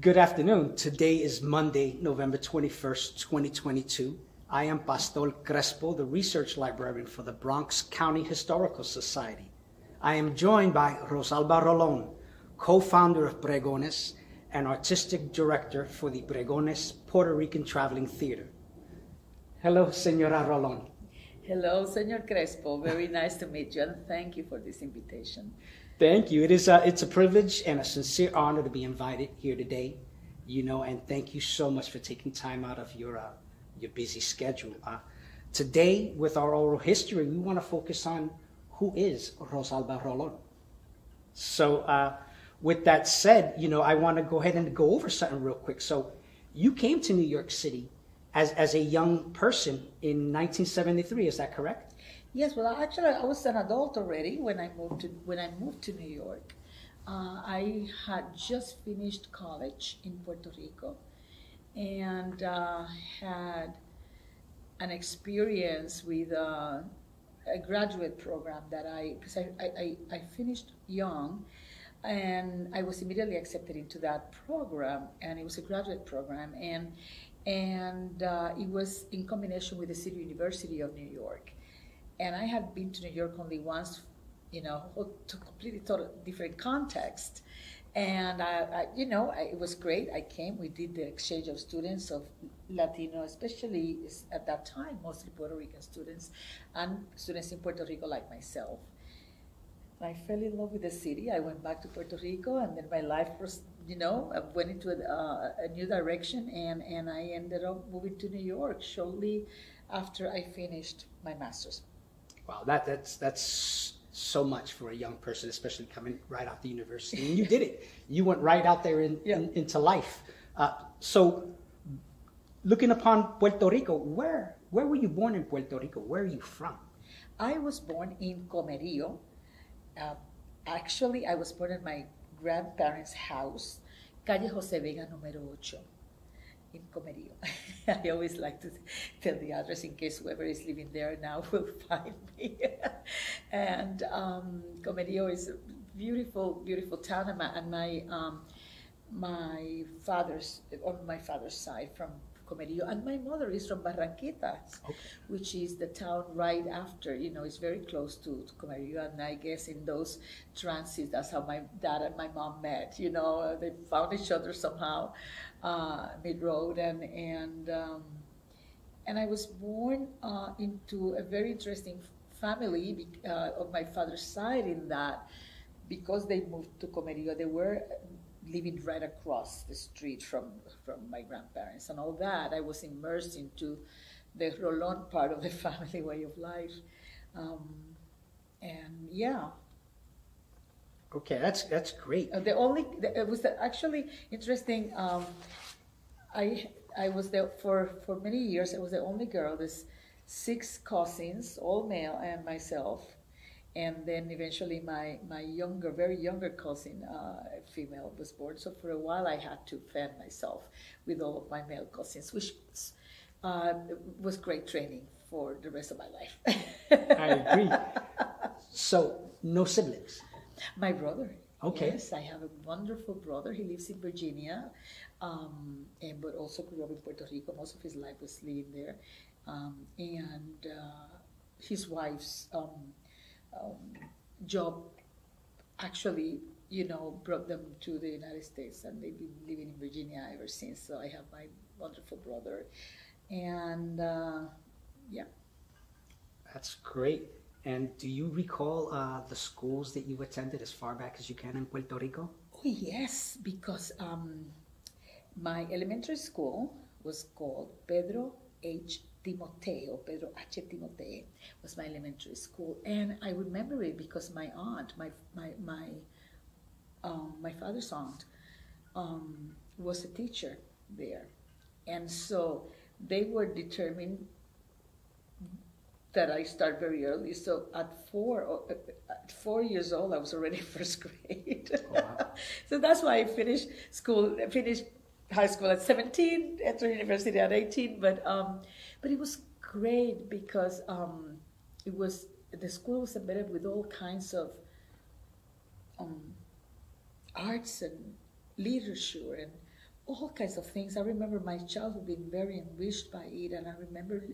Good afternoon. Today is Monday, November 21st, 2022. I am Pastor Crespo, the research librarian for the Bronx County Historical Society. I am joined by Rosalba Rolon, co-founder of Pregones and artistic director for the Pregones Puerto Rican Traveling Theater. Hello, Senora Rolon. Hello, Senor Crespo. Very nice to meet you, and thank you for this invitation. Thank you. It is a, it's a privilege and a sincere honor to be invited here today. You know, and thank you so much for taking time out of your uh, your busy schedule. Uh, today, with our oral history, we want to focus on who is Rosalba Rolon. So, uh, with that said, you know, I want to go ahead and go over something real quick. So, you came to New York City as as a young person in 1973. Is that correct? Yes, well, actually, I was an adult already when I moved to when I moved to New York. Uh, I had just finished college in Puerto Rico, and uh, had an experience with uh, a graduate program that I because I, I, I finished young, and I was immediately accepted into that program, and it was a graduate program, and and uh, it was in combination with the City University of New York and I had been to New York only once, you know, to completely total different context. And I, I you know, I, it was great. I came. We did the exchange of students of Latino, especially at that time, mostly Puerto Rican students, and students in Puerto Rico like myself. I fell in love with the city. I went back to Puerto Rico, and then my life was, you know, went into a, uh, a new direction, and, and I ended up moving to New York shortly after I finished my master's. Wow, that that's that's so much for a young person, especially coming right out the university. And you did it. You went right out there in, yeah. in, into life. Uh, so, looking upon Puerto Rico, where where were you born in Puerto Rico? Where are you from? I was born in Comerío. Uh, actually, I was born in my grandparents' house, Calle José Vega, número 8 in Comerío. I always like to tell the address in case whoever is living there now will find me. and um, Comerío is a beautiful, beautiful town, and my, and my, um, my father's on my father's side from Comerío, and my mother is from Barranquitas, okay. which is the town right after. You know, it's very close to, to Comerío, and I guess in those transits, that's how my dad and my mom met. You know, they found each other somehow uh, mid road, and and um, and I was born uh, into a very interesting family uh, of my father's side. In that, because they moved to Comerío, they were living right across the street from from my grandparents and all that. I was immersed into the Rolon part of the family way of life, um, and yeah. Okay, that's that's great. The only it was actually interesting. Um, I I was there for for many years. I was the only girl. There's six cousins, all male, and myself and then eventually my, my younger, very younger cousin, uh, female, was born. So for a while I had to fend myself with all of my male cousins, which uh, was great training for the rest of my life. I agree. So no siblings? My brother. Okay. Yes, I have a wonderful brother. He lives in Virginia, um, and but also grew up in Puerto Rico. Most of his life was living there, um, and uh, his wife's um, um, job actually, you know, brought them to the United States, and they've been living in Virginia ever since. So I have my wonderful brother, and uh, yeah. That's great. And do you recall uh, the schools that you attended as far back as you can in Puerto Rico? Oh, yes, because um, my elementary school was called Pedro H. Timoteo, Pedro H. Timoteo was my elementary school. And I remember it because my aunt, my, my, my, um, my father's aunt, um, was a teacher there. And so they were determined that I start very early. So at four, uh, at four years old, I was already first grade. Oh, wow. so that's why I finished school, finished high school at 17, entered university at 18. But um, but it was great because um, it was the school was embedded with all kinds of um, arts and literature and all kinds of things. I remember my childhood being very enriched by it, and I remember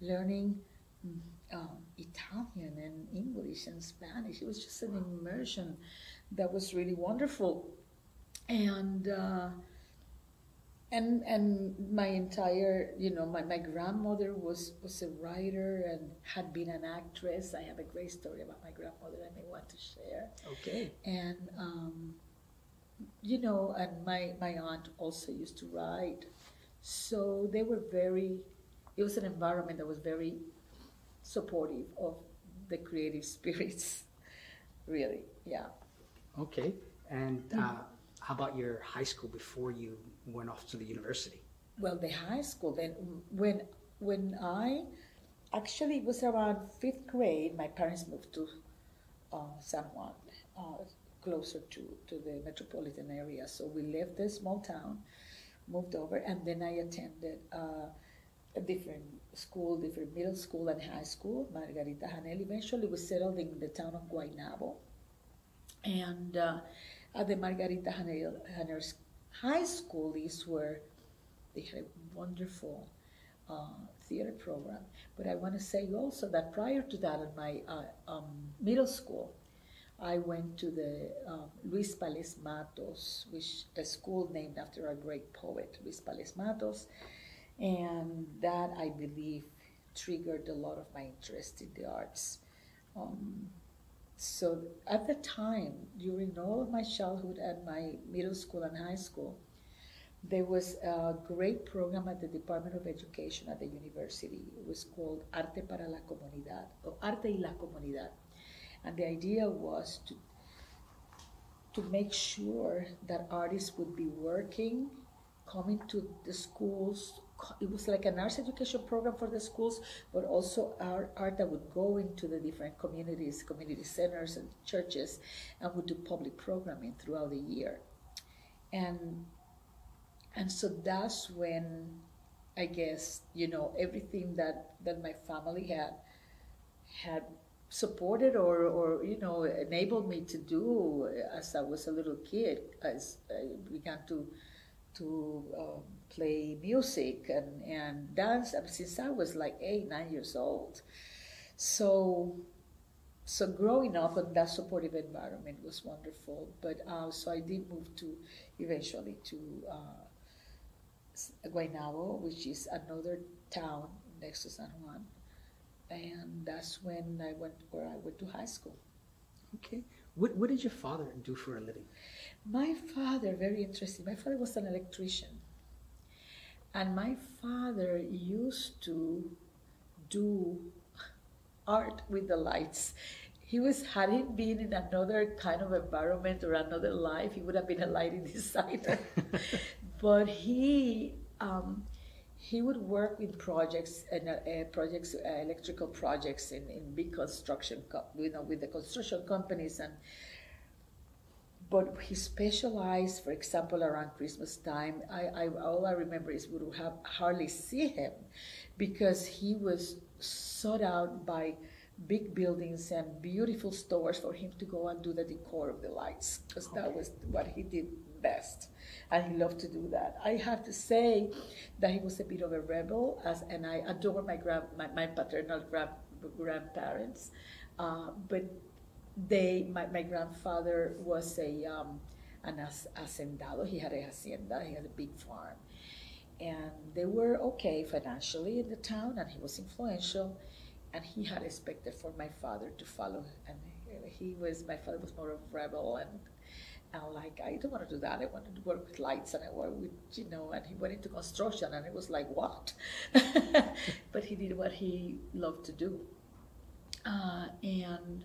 learning mm, um, Italian and English and Spanish. It was just an immersion that was really wonderful, and uh, and and my entire you know my, my grandmother was was a writer and had been an actress. I have a great story about my grandmother I may want to share. Okay. And um, you know, and my my aunt also used to write, so they were very. It was an environment that was very supportive of the creative spirits. Really, yeah. Okay. And uh, how about your high school before you went off to the university? Well, the high school then when when I actually was around fifth grade. My parents moved to uh, San Juan, uh, closer to to the metropolitan area. So we left the small town, moved over, and then I attended. Uh, a different school, different middle school and high school, Margarita Janer. Eventually, we settled in the town of Guaynabo. And uh, at the Margarita Janer, high school is where they had a wonderful uh, theater program. But I want to say also that prior to that, in my uh, um, middle school, I went to the um, Luis Pales Matos, which a school named after a great poet, Luis Pales Matos, and that I believe triggered a lot of my interest in the arts. Um, so at the time, during all of my childhood and my middle school and high school, there was a great program at the Department of Education at the university. It was called Arte para la Comunidad, or Arte y la Comunidad. And the idea was to, to make sure that artists would be working, coming to the schools, it was like an arts education program for the schools, but also our art that would go into the different communities, community centers and churches, and would do public programming throughout the year. And and so that's when I guess, you know, everything that, that my family had had supported or, or you know enabled me to do as I was a little kid as I began to to um, play music and, and dance since I was like eight, nine years old. So, so growing up in that supportive environment was wonderful. But uh, so I did move to eventually to uh, Guaynabo, which is another town next to San Juan, and that's when I went where I went to high school. Okay. What, what did your father do for a living? My father, very interesting. My father was an electrician. And my father used to do art with the lights. He was, had he been in another kind of environment or another life, he would have been a lighting designer. but he, um, he would work with projects and uh, uh, projects, uh, electrical projects in, in big construction, you know, with the construction companies and but he specialized, for example, around Christmas time. I, I all I remember is we would have hardly see him because he was sought out by big buildings and beautiful stores for him to go and do the decor of the lights because okay. that was what he did best and he loved to do that i have to say that he was a bit of a rebel as and i adore my grand my, my paternal grand, grandparents uh, but they, my, my grandfather was a um, an hacendado. He had a hacienda. He had a big farm, and they were okay financially in the town, and he was influential, and he had expected for my father to follow, and he was my father was more of a rebel and. And like I don't want to do that. I wanted to work with lights, and I work with you know. And he went into construction, and it was like what? but he did what he loved to do, uh, and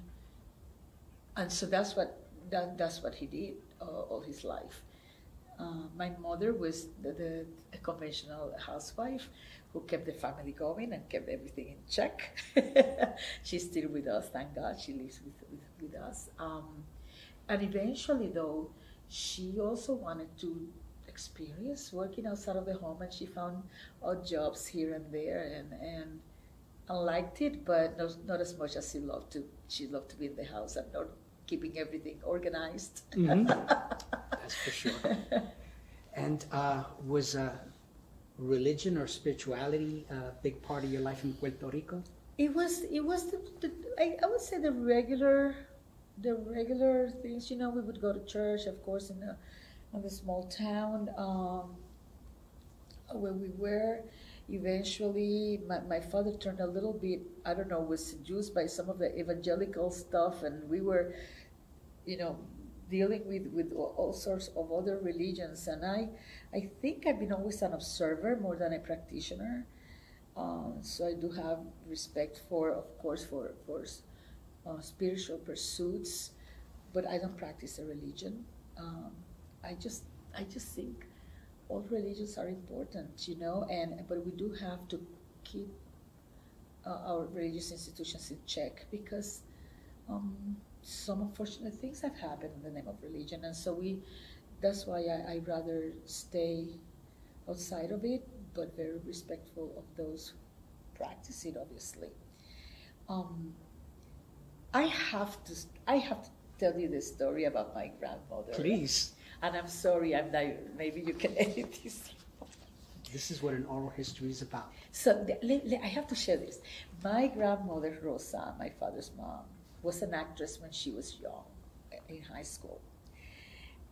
and so that's what that, that's what he did uh, all his life. Uh, my mother was the, the conventional housewife who kept the family going and kept everything in check. She's still with us, thank God. She lives with, with, with us. Um, and eventually, though, she also wanted to experience working outside of the home, and she found odd jobs here and there, and and liked it, but not, not as much as she loved to. She loved to be in the house and not keeping everything organized. Mm-hmm. That's for sure. And uh, was uh, religion or spirituality a big part of your life in Puerto Rico? It was it was the, the I, I would say the regular the regular things. You know, we would go to church, of course, in the in the small town um, where we were. Eventually, my, my father turned a little bit. I don't know, was seduced by some of the evangelical stuff, and we were, you know, dealing with with all sorts of other religions. And I, I think I've been always an observer more than a practitioner. Um, so I do have respect for, of course, for for uh, spiritual pursuits, but I don't practice a religion. Um, I just I just think all religions are important, you know, and but we do have to keep uh, our religious institutions in check because um, some unfortunate things have happened in the name of religion, and so we. That's why I, I rather stay outside of it but very respectful of those who practice it, obviously. Um, I have to I have to tell you the story about my grandmother. Please. And I'm sorry, I'm not, maybe you can edit this. This is what an oral history is about. So I have to share this. My grandmother Rosa, my father's mom, was an actress when she was young, in high school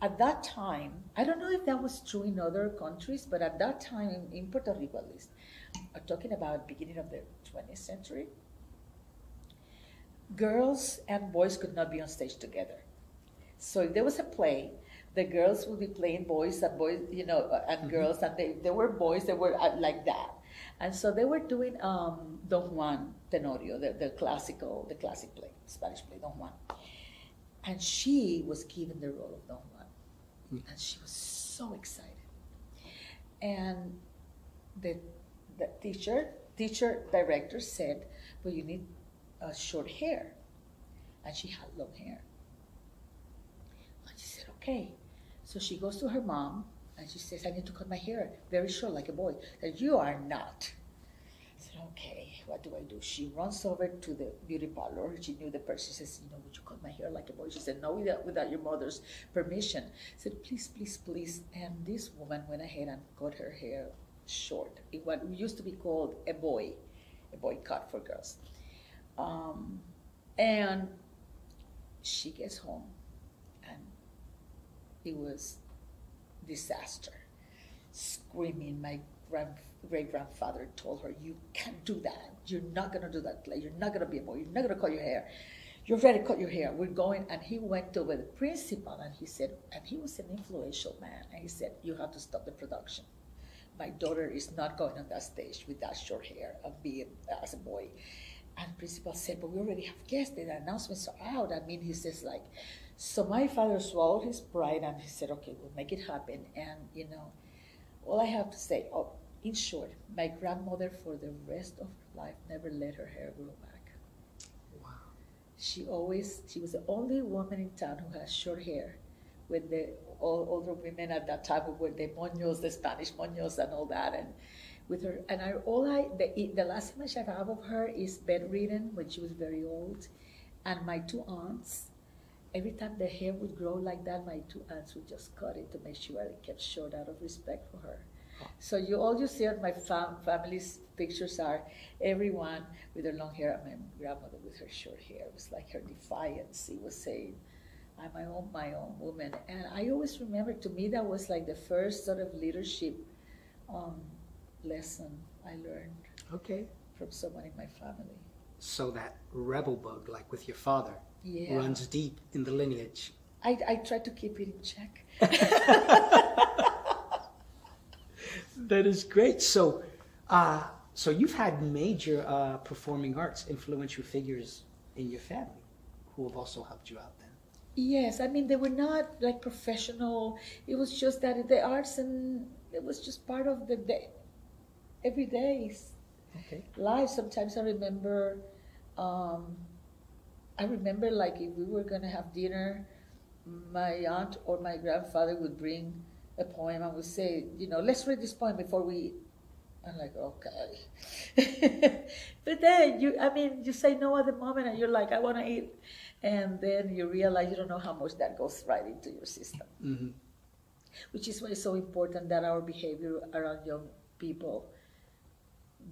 at that time, I don't know if that was true in other countries, but at that time, in, in Puerto Rico at least, I'm talking about beginning of the 20th century, girls and boys could not be on stage together. So if there was a play, the girls would be playing boys and boys, you know, and mm-hmm. girls, and they, there were boys that were uh, like that. And so they were doing um, Don Juan Tenorio, the, the classical, the classic play, Spanish play, Don Juan. And she was given the role of Don Juan and she was so excited. And the, the teacher, teacher director said, well, you need uh, short hair. And she had long hair. And she said, okay. So she goes to her mom and she says, I need to cut my hair very short like a boy. And you are not. I said, okay what do I do? She runs over to the beauty parlor. She knew the person. She says, you know, would you cut my hair like a boy? She said, no, without, without your mother's permission. I said, please, please, please. And this woman went ahead and cut her hair short. It what used to be called a boy, a boy cut for girls. Um, and she gets home it was disaster. Screaming, my grandfather great grandfather told her, You can't do that. You're not going to do that. You're not going to be a boy. You're not going to cut your hair. You're ready to cut your hair. We're going. And he went over the principal and he said, and he was an influential man. And he said, You have to stop the production. My daughter is not going on that stage with that short hair of being as a boy. And principal said, But we already have guests. The announcements are out. I mean, he says, like, so my father swallowed his pride and he said, Okay, we'll make it happen. And, you know, all I have to say, oh, in short, my grandmother for the rest of her life never let her hair grow back. Wow. She always, she was the only woman in town who has short hair. When the all older women at that time were the moños, the Spanish moños and all that. And with her, and I, all I, the, the last image I have of her is bedridden when she was very old. And my two aunts, every time the hair would grow like that, my two aunts would just cut it to make sure it kept short out of respect for her. So you all you see on my fam- family's pictures are everyone with their long hair, and my grandmother with her short hair. It was like her defiance. She was saying, "I'm my own, my own woman." And I always remember, to me, that was like the first sort of leadership um, lesson I learned. Okay. From someone in my family. So that rebel bug, like with your father, yeah. runs deep in the lineage. I, I try to keep it in check. that is great. So, uh, so you've had major uh, performing arts influential figures in your family who have also helped you out then. Yes, I mean they were not like professional. It was just that the arts and it was just part of the day, everyday okay. life. Sometimes I remember, um, I remember like if we were gonna have dinner, my aunt or my grandfather would bring a poem and would say, you know, let's read this poem before we eat. I'm like, okay. but then you, I mean, you say no at the moment and you're like, I want to eat. And then you realize you don't know how much that goes right into your system. Mm-hmm. which is why it's so important that our behavior around young people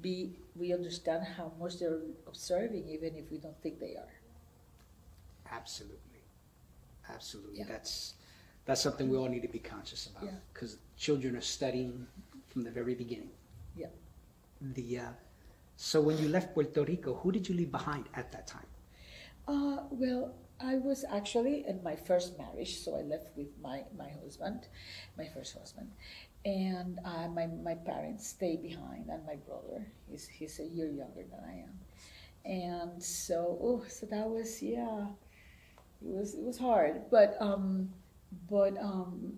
be we understand how much they're observing even if we don't think they are Absolutely, absolutely. Yeah. That's that's something we all need to be conscious about Yeah. because children are studying from the very beginning. Yeah. The uh, so when you left Puerto Rico, who did you leave behind at that time? Uh, well, I was actually in my first marriage, so I left with my, my husband, my first husband, and uh, my, my parents stayed behind, and my brother, he's, he's a year younger than I am. And so, oh, so that was, yeah, it was, it was hard, but, um, but um,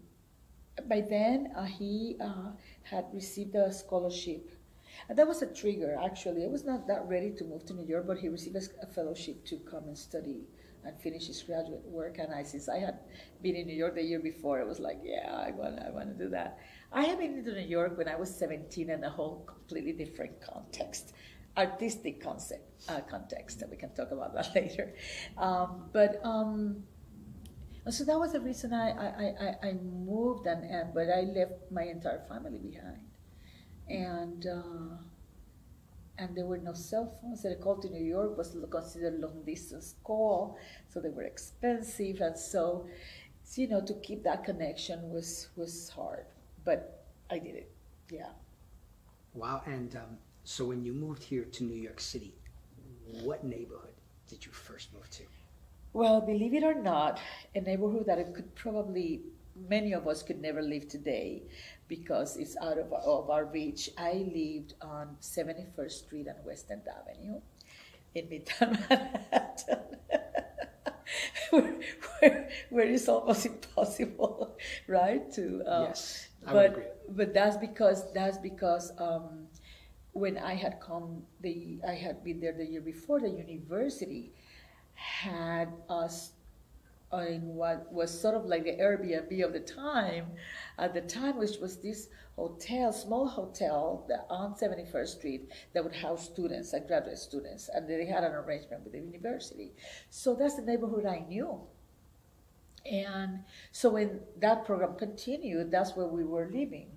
by then uh, he uh, had received a scholarship and that was a trigger, actually. I was not that ready to move to New York, but he received a fellowship to come and study and finish his graduate work. And I, since I had been in New York the year before, I was like, yeah, I want, I want to do that. I had been to New York when I was 17 in a whole completely different context, artistic concept, uh, context. And we can talk about that later. Um, but um, so that was the reason I, I, I, I moved, and, and but I left my entire family behind and uh, and there were no cell phones. The call to New York was considered long distance call, so they were expensive, and so you know to keep that connection was was hard. But I did it. Yeah. Wow. And um, so when you moved here to New York City, what neighborhood did you first move to? Well, believe it or not, a neighborhood that it could probably many of us could never live today because it's out of, of our reach. I lived on 71st Street and West End Avenue in Midtown Manhattan. where, where, where it's almost impossible, right? To um, Yes, I would agree. but but that's because that's because um, when I had come the I had been there the year before the university had us in what was sort of like the Airbnb of the time at the time, which was this hotel, small hotel on 71st Street that would house students, like graduate students, and they had an arrangement with the university. So that's the neighborhood I knew. And so when that program continued, that's where we were living.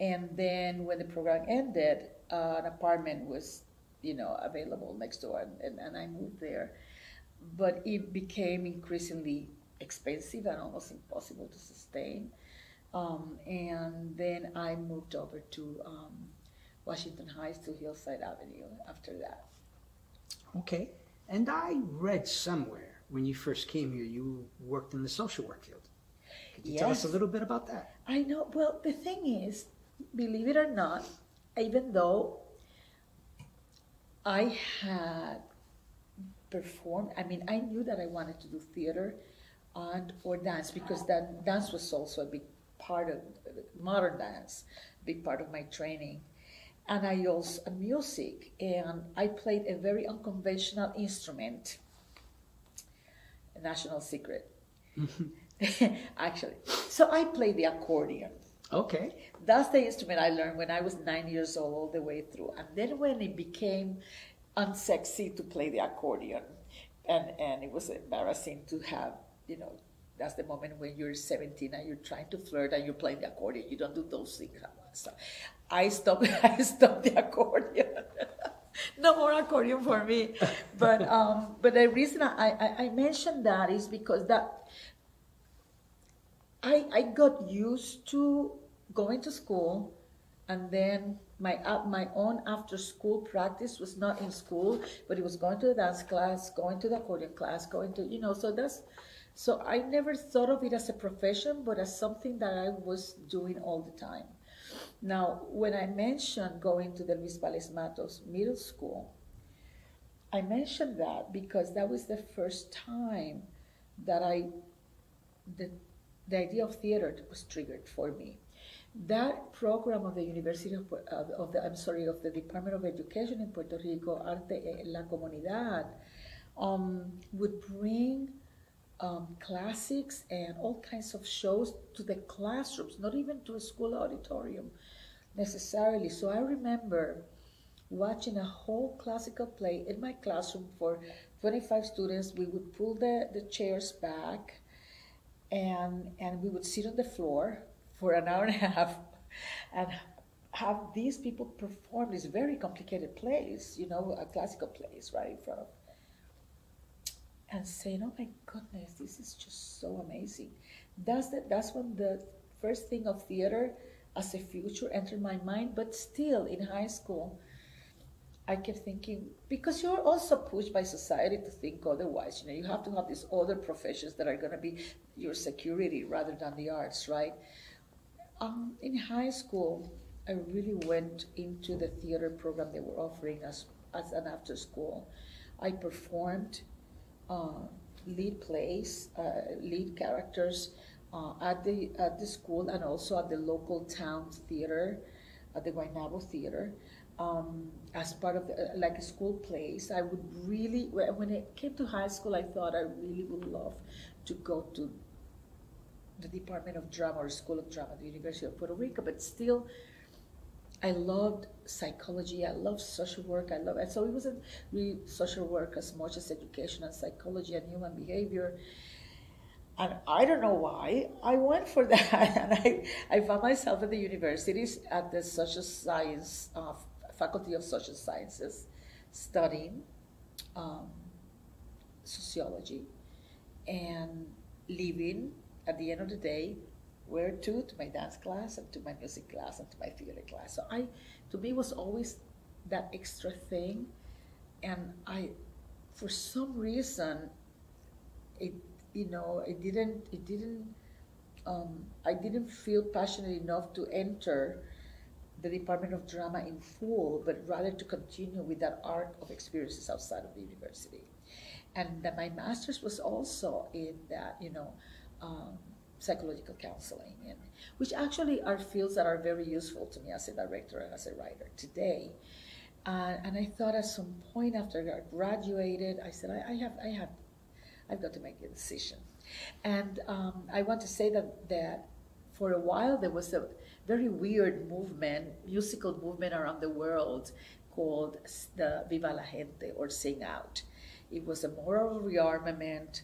And then when the program ended, uh, an apartment was, you know, available next door, and, and, and I moved there but it became increasingly expensive and almost impossible to sustain. Um, and then I moved over to um, Washington Heights to Hillside Avenue after that. Okay. And I read somewhere when you first came here, you worked in the social work field. Could you tell us a little bit about that? I know. Well, the thing is, believe it or not, even though I had performed, I mean, I knew that I wanted to do theater and or dance because that dance was also a big part of modern dance, big part of my training. And I also music, and I played a very unconventional instrument, a national secret, actually. So I played the accordion. Okay. That's the instrument I learned when I was nine years old, all the way through. And then when it became unsexy to play the accordion, and and it was embarrassing to have, you know, that's the moment when you're 17 and you're trying to flirt and you're playing the accordion. You don't do those things. So I stopped. I stopped the accordion. no more accordion for me. But um, but the reason I, I, I mentioned that is because that I, I got used to going to school and then my uh, my own after school practice was not in school but it was going to the dance class going to the accordion class going to you know so that's so I never thought of it as a profession but as something that I was doing all the time now when I mentioned going to the Luis Pales Matos middle school I mentioned that because that was the first time that I the the idea of theater was triggered for me. That program of the University of, of, the I'm sorry of the Department of Education in Puerto Rico, Arte en la Comunidad, um, would bring um, classics and all kinds of shows to the classrooms, not even to a school auditorium necessarily. So I remember watching a whole classical play in my classroom for 25 students. We would pull the, the chairs back and and we would sit on the floor for an hour and a half and have these people perform these very complicated plays, you know, a classical plays right in front of and saying, "Oh my goodness, this is just so amazing." That's the, that's when the first thing of theater as a future entered my mind. But still, in high school, I kept thinking because you're also pushed by society to think otherwise. You know, you have to have these other professions that are going to be your security rather than the arts, right? Um, in high school, I really went into the theater program they were offering us as an after school. I performed uh, lead plays, uh, lead characters uh, at the at the school and also at the local town theater, at the Guaynabo Theater. Um, as part of the, like a school plays, I would really when it came to high school, I thought I really would love to go to the Department of Drama or School of Drama at the University of Puerto Rico, but still I loved psychology. I loved social work. I love it. So it wasn't really social work as much as education and psychology and human behavior. And I don't know why I went for that. And I, I found myself at the universities at the social science, uh, faculty of social sciences, studying um, sociology and living at the end of the day where to? To my dance class and to my music class and to my theater class. So I, to me, was always that extra thing, and I, for some reason, it, you know, it didn't, it didn't, um, I didn't feel passionate enough to enter the Department of Drama in full, but rather to continue with that arc of experiences outside of the university. And that my master's was also in that, you know, um, psychological counseling, and, which actually are fields that are very useful to me as a director and as a writer today. Uh, and I thought at some point after I graduated, I said, I, I, have, I have, I've got to make a decision. And um, I want to say that, that for a while there was a very weird movement, musical movement around the world called the Viva la Gente or Sing Out. It was a moral rearmament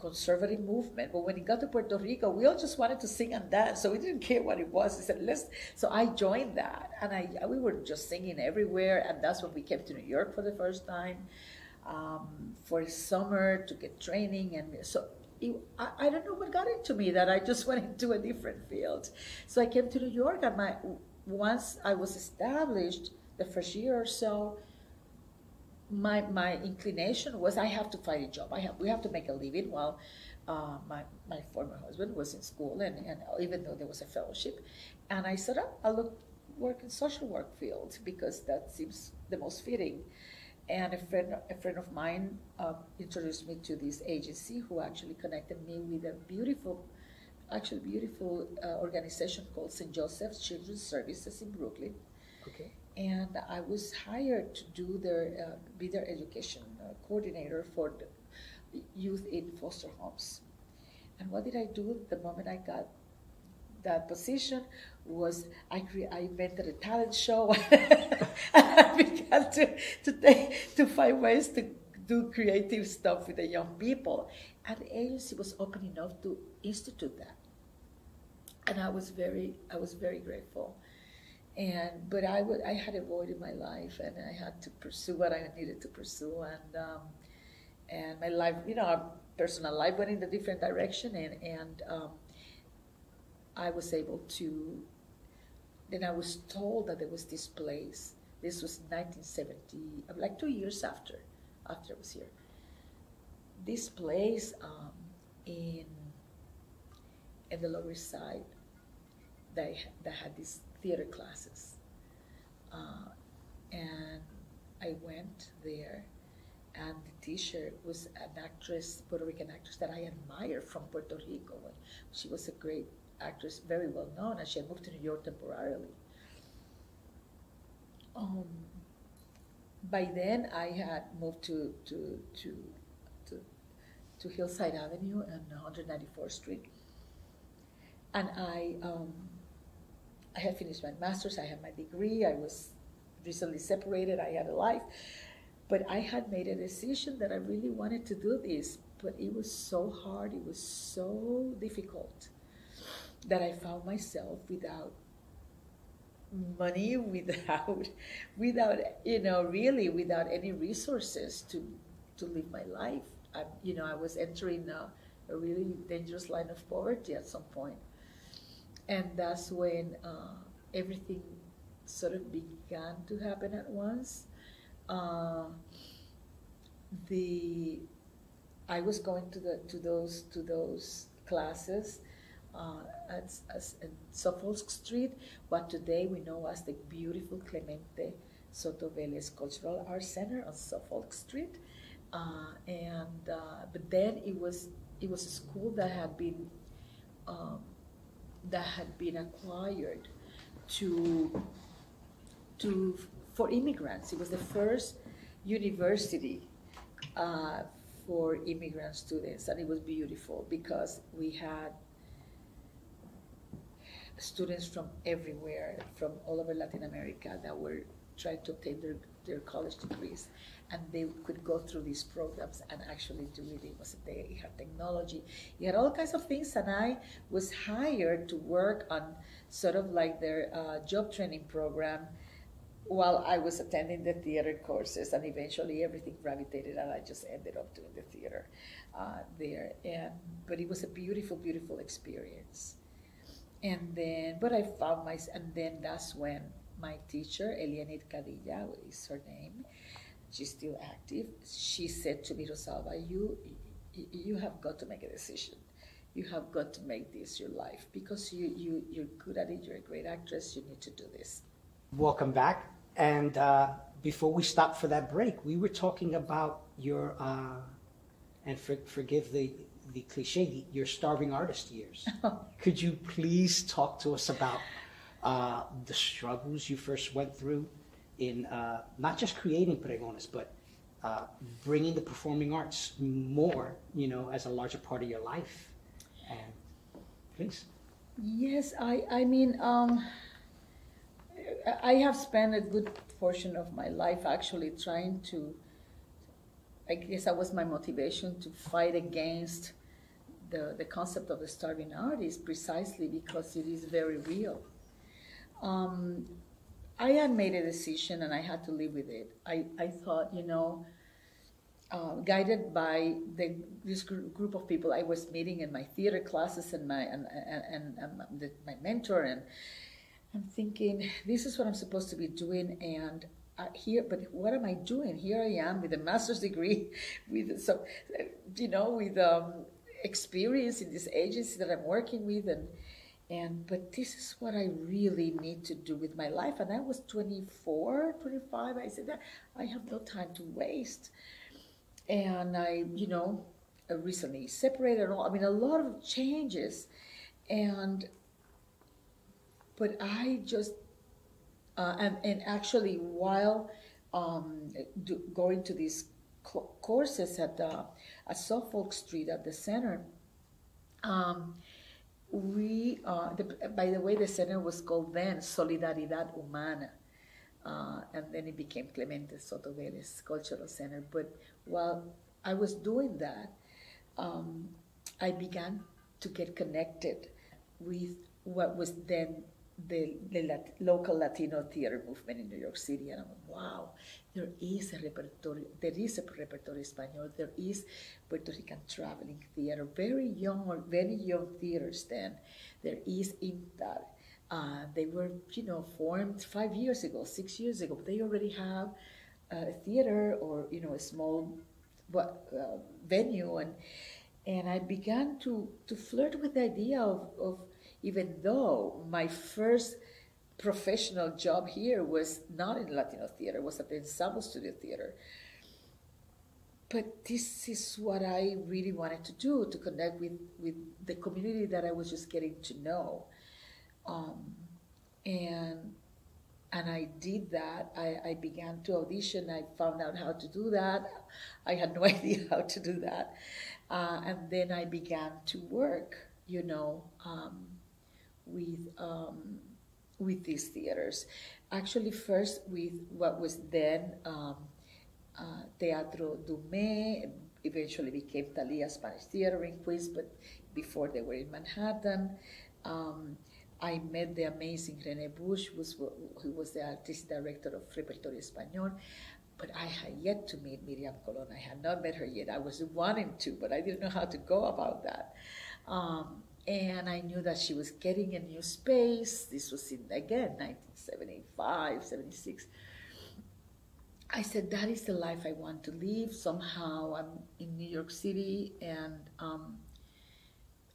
conservative movement. But when he got to Puerto Rico, we all just wanted to sing and dance, so we didn't care what it was. He said, "Let's." So I joined that, and I we were just singing everywhere, and that's when we came to New York for the first time um, for summer to get training, and so. It, I, I don't know what got into me that I just went into a different field. So I came to New York, and my once I was established, the first year or so, my my inclination was I have to find a job. I have we have to make a living while uh, my my former husband was in school, and, and even though there was a fellowship, and I said, oh, I'll look work in social work field because that seems the most fitting. And a friend a friend of mine uh, introduced me to this agency who actually connected me with a beautiful. Actually, beautiful uh, organization called St. Joseph's Children's Services in Brooklyn. Okay and I was hired to do their uh, be their education uh, coordinator for youth in foster homes. And what did I do the moment I got that position? Was I cre- I invented a talent show and I began to to to find ways to do creative stuff with the young people. And the agency was open enough to institute that, and I was very I was very grateful and but I would I had a void in my life, and I had to pursue what I needed to pursue, and um, and my life, you know, our personal life went in a different direction, and and um, I was able to. Then I was told that there was this place. This was 1970, like two years after, after I was here. This place um, in in the Lower East Side that, that had this theater classes. Uh, and I went there, and the teacher was an actress, Puerto Rican actress that I admire from Puerto Rico. She was a great actress, very well known, and she had moved to New York temporarily. Um, by then, I had moved to to to to, to Hillside Avenue and 194th Street, and I. Um, I had finished my master's, I had my degree, I was recently separated, I had a life. But I had made a decision that I really wanted to do this, but it was so hard, it was so difficult. that I found myself without money, without, without you know, really without any resources to to live my life. I, you know, I was entering a, a really dangerous line of poverty at some point, and that's when uh, everything sort of began to happen at once. Uh, the I was going to the to those to those classes uh, at, at, at Suffolk Street, what today we know as the beautiful Clemente Soto Velez Cultural Arts Center on Suffolk Street. Uh, and uh, but then it was it was a school that had been um, that had been acquired to to for immigrants. It was the first university uh, for immigrant students, and it was beautiful because we had students from everywhere, from all over Latin America, that were trying to obtain their, their college degrees. And they could go through these programs and actually do it. It was they had technology, you had all kinds of things. And I was hired to work on sort of like their uh, job training program while I was attending the theater courses, and eventually everything gravitated, and I just ended up doing the theater uh, there. And but it was a beautiful, beautiful experience. And then, but I found my, and then that's when my teacher, Elia Enid Cadilla is her name, she's still active. She said to me, Rosalba, you, you have got to make a decision. You have got to make this your life because you, you, you're good at it, you're a great actress, you need to do this. Welcome back. And uh, before we stop for that break, we were talking about your, uh, and for, forgive the, the cliche, your starving artist years. Could you please talk to us about uh, the struggles you first went through in uh, not just creating pregones, but uh, bringing the performing arts more, you know, as a larger part of your life? And please. Yes, I, I mean, um, I have spent a good portion of my life actually trying to I guess that was my motivation to fight against the, the concept of the starving artist precisely because it is very real. Um, I had made a decision and I had to live with it. I, I thought, you know, uh, guided by the, this group of people I was meeting in my theater classes and my and, and, and, and the, my mentor and I'm thinking this is what I'm supposed to be doing and here, but what am I doing? Here I am with a master's degree, with some, you know, with um, experience in this agency that I'm working with, and and but this is what I really need to do with my life. And I was 24, 25. I said that I have no time to waste, and I, you know, recently separated. All I mean, a lot of changes, and but I just uh, and, and actually, while um, do, going to these courses at, uh, at Suffolk Street at the center, um, we, uh, the, by the way, the center was called then Solidaridad Humana. Uh, and then it became Clemente Soto Velez Cultural Center. But while I was doing that, um, I began to get connected with what was then the, the Lat- local Latino theater movement in New York City, and I'm like, wow, there is a repertory, there is a repertory español, there is Puerto Rican traveling theater, very young or very young theaters then. There is INTAR. Uh, they were, you know, formed five years ago, six years ago. They already have a theater or, you know, a small uh, venue, and and I began to to flirt with the idea of, of even though my first professional job here was not in Latino theater, was at the Ensemble Studio Theater. But this is what I really wanted to do to connect with, with the community that I was just getting to know. Um, and and I did that. I, I began to audition. I found out how to do that. I had no idea how to do that. Uh, and then I began to work, you know. Um, with um, with these theaters. Actually, first with what was then um, uh, Teatro Dumé, eventually became Thalia Spanish Theater in Queens, but before they were in Manhattan. Um, I met the amazing Rene Buch, who was, who was the artistic director of Repertorio Español. But I had yet to meet Miriam Colon. I had not met her yet. I was wanting to, but I didn't know how to go about that. Um, and I knew that she was getting a new space. This was in, again, 1975, 76. I said, that is the life I want to live. Somehow I'm in New York City and um,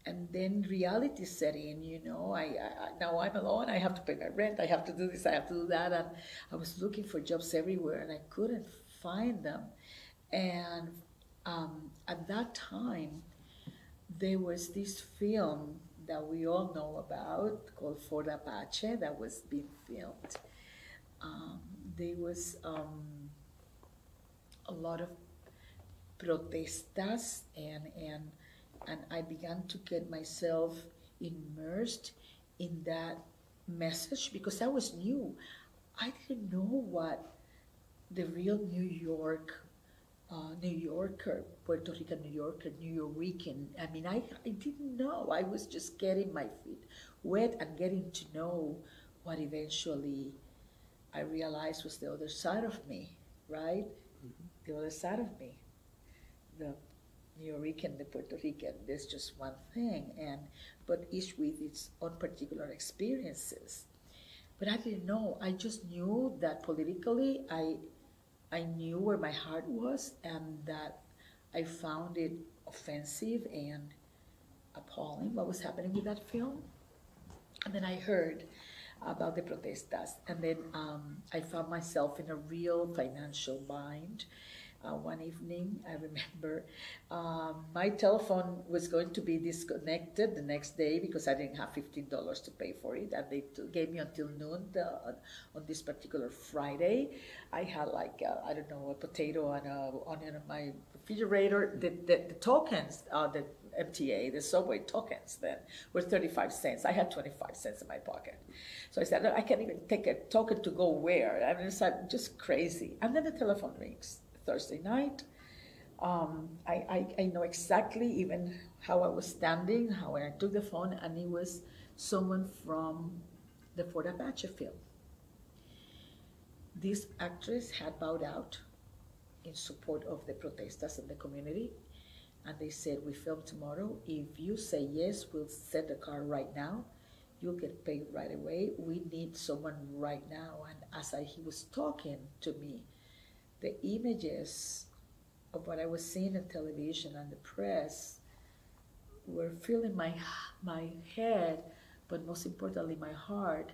and then reality set in, you know, I, I, now I'm alone, I have to pay my rent, I have to do this, I have to do that. And I was looking for jobs everywhere and I couldn't find them. And um, at that time, there was this film that we all know about called Fort Apache that was being filmed. Um, there was um, a lot of protestas and and and I began to get myself immersed in that message because I was new. I didn't know what the real New York, uh, New Yorker, Puerto Rican New Yorker, New Yorker. I mean, I, I didn't know. I was just getting my feet wet and getting to know what eventually I realized was the other side of me, right? Mm-hmm. The other side of me. The New Rican, the Puerto Rican, there's just one thing, and but each with its own particular experiences. But I didn't know. I just knew that politically, I I knew where my heart was, and that I found it offensive and appalling what was happening with that film. And then I heard about the protestas, and then um, I found myself in a real financial bind uh, one evening, I remember um, my telephone was going to be disconnected the next day because I didn't have $15 to pay for it. And they gave me until noon the, on this particular Friday. I had like, uh, I don't know, a potato and a onion in my refrigerator. The, the, the tokens, uh, the MTA, the subway tokens then were 35 cents. I had 25 cents in my pocket. So I said, I can't even take a token to go where. I mean, it's like just crazy. And then the telephone rings. Thursday night. Um, I, I, I, know exactly even how I was standing, how I took the phone, and it was someone from the Fort Apache film. This actress had bowed out in support of the protesters in the community, and they said, we film tomorrow. If you say yes, we'll send a car right now. You'll get paid right away. We need someone right now. And as I, he was talking to me, the images of what I was seeing on television and the press were filling my my head, but most importantly my heart.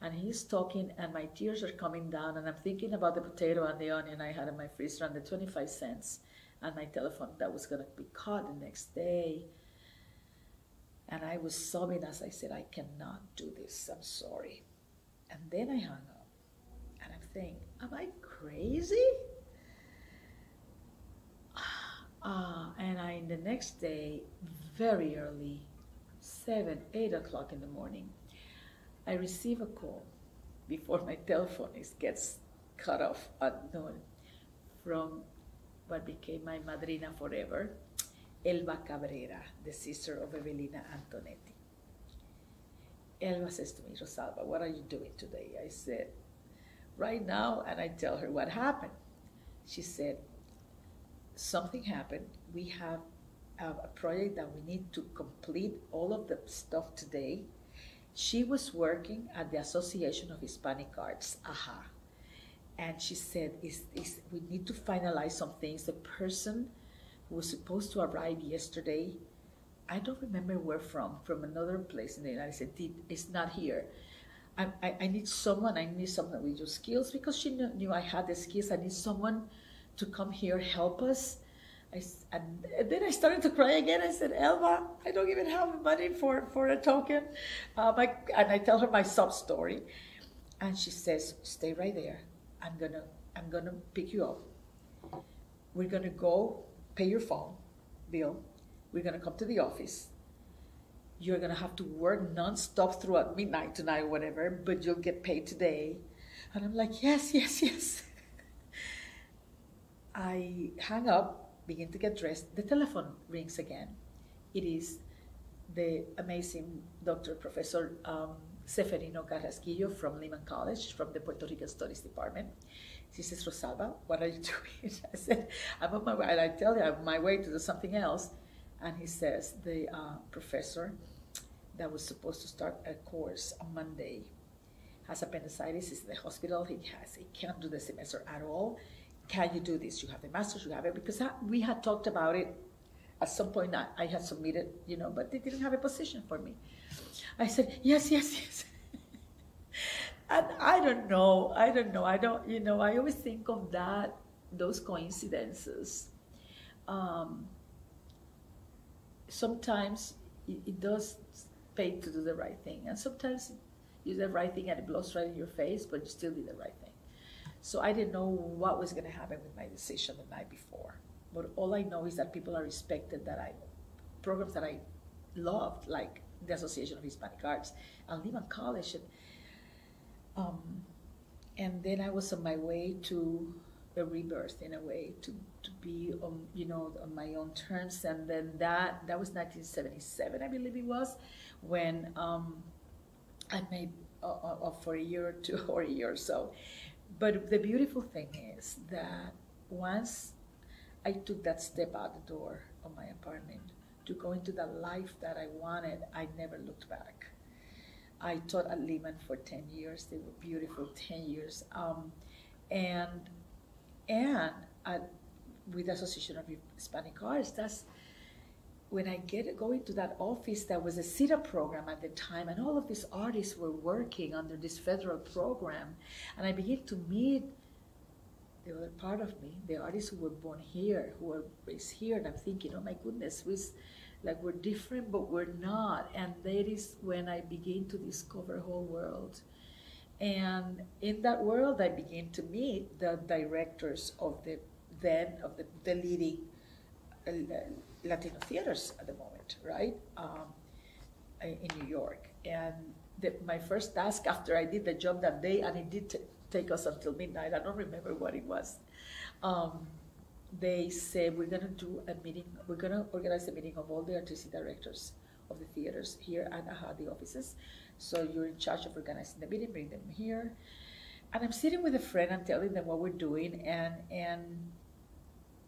And he's talking, and my tears are coming down, and I'm thinking about the potato and the onion I had in my freezer and the 25 cents, and my telephone that was going to be caught the next day. And I was sobbing as I said, I cannot do this. I'm sorry. And then I hung up, and I'm thinking, am I crazy? Uh, and I, in the next day, very early, seven, eight o'clock in the morning, I receive a call before my telephone is, gets cut off at noon from what became my madrina forever, Elba Cabrera, the sister of Evelina Antonetti. Elba says to me, Rosalba, what are you doing today? I said, right now, and I tell her what happened. She said, something happened. We have a project that we need to complete all of the stuff today. She was working at the Association of Hispanic Arts, AHA. And she said, is, is, we need to finalize some things. The person who was supposed to arrive yesterday, I don't remember where from, from another place in the United States, is not here. I, I, need someone, I need someone with your skills because she knew, knew I had the skills. I need someone to come here, help us. I, and then I started to cry again. I said, Elba, I don't even have money for, for a token. Um, I, and I tell her my sob story. And she says, stay right there. I'm gonna, I'm gonna pick you up. We're gonna go pay your phone bill. We're gonna come to the office. You're gonna have to work nonstop throughout midnight tonight, or whatever, but you'll get paid today. And I'm like, yes, yes, yes. I hang up, begin to get dressed. The telephone rings again. It is the amazing Dr. Professor um, Seferino Carrasquillo from Lehman College, from the Puerto Rican Studies Department. He says, Rosalba, what are you doing? I said, I'm on my way. I tell you, I'm on my way to do something else. And he says, the uh, professor that was supposed to start a course on Monday has appendicitis, is in the hospital, he has, he can't do the semester at all. Can you do this? You have the master's, you have it. Because I, we had talked about it at some point I, I had submitted, you know, but they didn't have a position for me. I said, yes, yes, yes. and I don't know, I don't know, I don't, you know, I always think of that, those coincidences. Um, sometimes it, it, does pay to do the right thing, and sometimes you do the right thing and it blows right in your face, but you still did the right thing. So I didn't know what was going to happen with my decision the night before. But all I know is that people are respected, that I, programs that I loved, like the Association of Hispanic Arts and Lehman College. And, um, and then I was on my way to a rebirth in a way to, to be on you know on my own terms and then that that was 1977 I believe it was when um, I made uh, uh, for a year or two or a year or so but the beautiful thing is that once I took that step out the door of my apartment to go into the life that I wanted, I never looked back. I taught at Lehman for 10 years. They were beautiful 10 years. Um, and and with the Association of Hispanic Arts, that's when I get go into that office, there was a CETA program at the time, and all of these artists were working under this federal program. And I began to meet the other part of me, the artists who were born here, who were raised here, and I'm thinking, oh my goodness, we like we're different, but we're not. And that is when I begin to discover whole world. And in that world, I begin to meet the directors of the then of the, the leading uh, Latino theaters at the moment, right, um, in New York. And the, my first task after I did the job that day, and it did take us until midnight. I don't remember what it was. Um, they said we're going to do a meeting. We're going to organize a meeting of all the artistic directors of the theaters here at AHA, the offices. So you're in charge of organizing the meeting. Bring them here. And I'm sitting with a friend. I'm telling them what we're doing, and and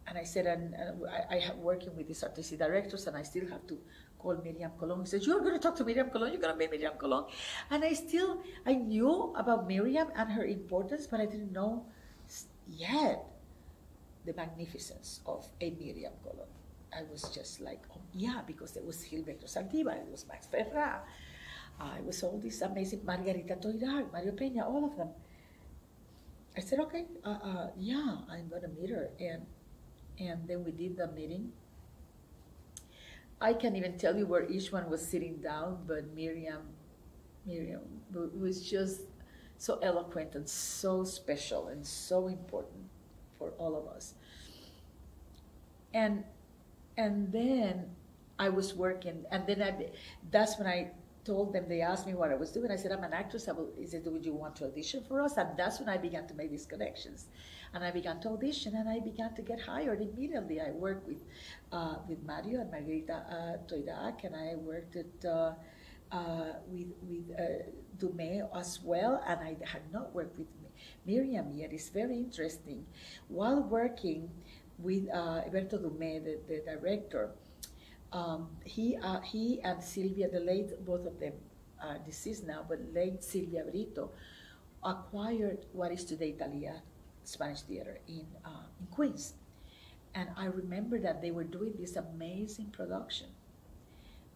and I said, and, and I, I have working with these artistic directors, and I still have to call Miriam Colon. He said, You're going to talk to Miriam Colon, you're going to meet Miriam Colon. And I still, I knew about Miriam and her importance, but I didn't know yet the magnificence of a Miriam Colon. I was just like, oh, yeah, because there was Gilberto Saldívar, it was Max Ferrá, uh, it was all these amazing Margarita Toirac, Mario Peña, all of them. I said, okay, uh, uh, yeah, I'm going to meet her. And, and then we did the meeting I can't even tell you where each one was sitting down, but Miriam, Miriam was just so eloquent and so special and so important for all of us. And and then I was working, and then I, that's when I told them, they asked me what I was doing. I said, I'm an actress. I said, would you want to audition for us? And that's when I began to make these connections. And I began to audition and I began to get hired immediately. I worked with, uh, with Mario and Margarita uh, Toirac and I worked at, uh, uh, with, with uh, Dumé as well. And I had not worked with Miriam yet. It's very interesting. While working with uh, Alberto the, the director, um, he, uh, he and Silvia, the late, both of them are deceased now, but late Silvia Brito, acquired what is today Thalia Spanish Theater in, uh, in Queens. And I remember that they were doing this amazing production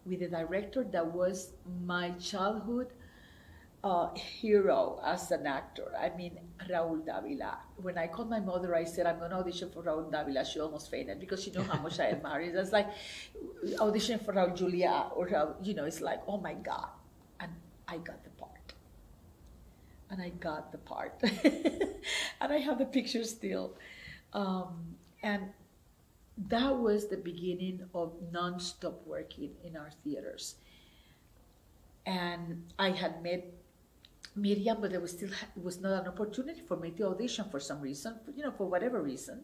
with a director that was my childhood uh, hero as an actor. I mean, Raul Davila. When I called my mother, I said, I'm going to audition for Raul Davila. She almost fainted because she knew how much I admire him. It's like audition for Raul Julia or Raul, you know, it's like, oh my God. And I got the. And I got the part. and I have the picture still. Um, and that was the beginning of non-stop working in our theaters. And I had met Miriam, but there was still was not an opportunity for me to audition for some reason, you know, for whatever reason,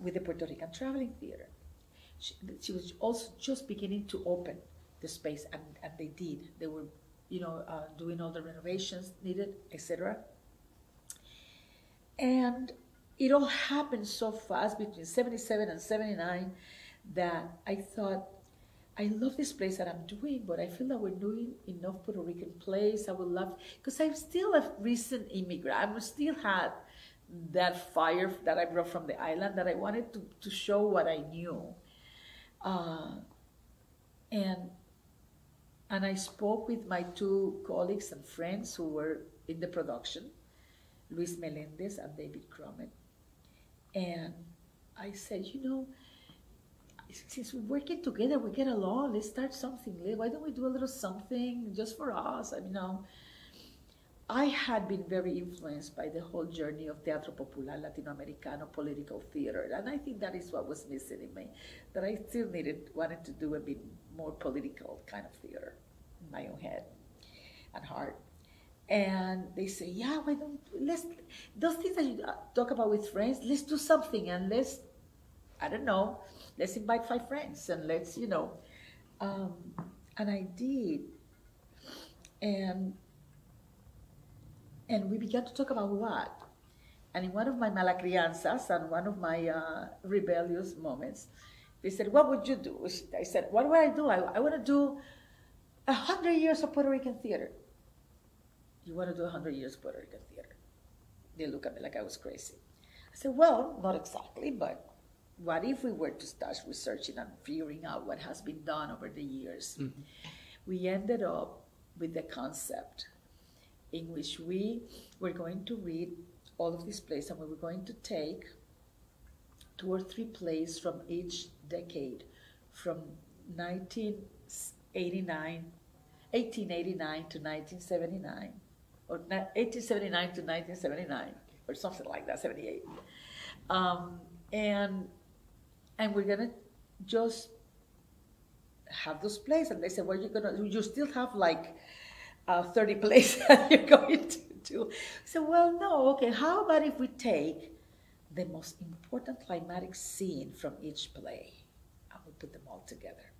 with the Puerto Rican Traveling Theater. She, she was also just beginning to open the space, and, and they did. They were, you know, uh, doing all the renovations needed, etc. And it all happened so fast between 77 and 79 that I thought, I love this place that I'm doing, but I feel that we're doing enough Puerto Rican plays. I would love, because I'm still a recent immigrant. I still had that fire that I brought from the island that I wanted to, to show what I knew. Uh, and and I spoke with my two colleagues and friends who were in the production, Luis Melendez and David Crommett. And I said, you know, since we're working together, we get along. Let's start something. Why don't we do a little something just for us? I mean, I had been very influenced by the whole journey of Teatro Popular Latinoamericano political theater, and I think that is what was missing in me. That I still needed, wanted to do a bit more political kind of theater in my own head and heart. And they say, yeah, why don't let's those things that you uh, talk about with friends, let's do something and let's, I don't know, let's invite five friends and let's, you know, um, and I did, and and we began to talk about what? And in one of my malacrianzas and one of my uh, rebellious moments, they said, what would you do? I said, what would I do? I, I want to do a hundred years of Puerto Rican theater. You want to do a hundred years of Puerto Rican theater? They look at me like I was crazy. I said, well, not exactly, but what if we were to start researching and figuring out what has been done over the years? Mm-hmm. We ended up with the concept in which we were going to read all of these plays and we were going to take two or three plays from each decade from 1989 1889 to 1979 or 1879 to 1979 or something like that 78 um, and and we're gonna just have those plays and they said well you're gonna you still have like uh, 30 plays that you're going to do. So, well, no, okay, how about if we take the most important climatic scene from each play and we put them all together?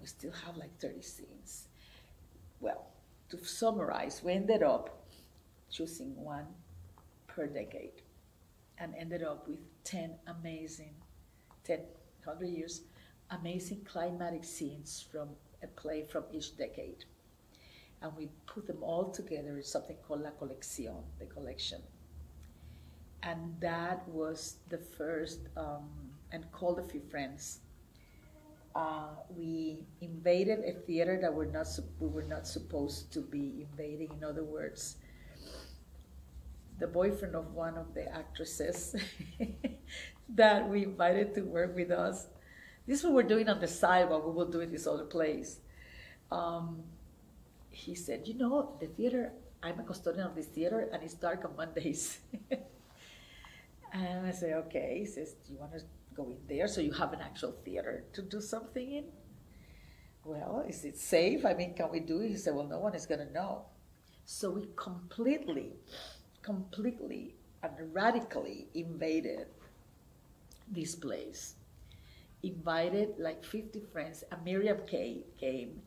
We still have like 30 scenes. Well, to summarize, we ended up choosing one per decade and ended up with 10 amazing, 10, 100 years, amazing climatic scenes from a play from each decade and we put them all together in something called La Colección, the collection. And that was the first, um, and called a few friends. Uh, we invaded a theater that we're not, we were not supposed to be invading. In other words, the boyfriend of one of the actresses that we invited to work with us. This is what we were doing on the side while we were doing this other place. Um, he said, You know, the theater, I'm a custodian of this theater and it's dark on Mondays. and I say, Okay. He says, Do you want to go in there so you have an actual theater to do something in? Well, is it safe? I mean, can we do it? He said, Well, no one is going to know. So we completely, completely and radically invaded this place. Invited like 50 friends, and Miriam Kay came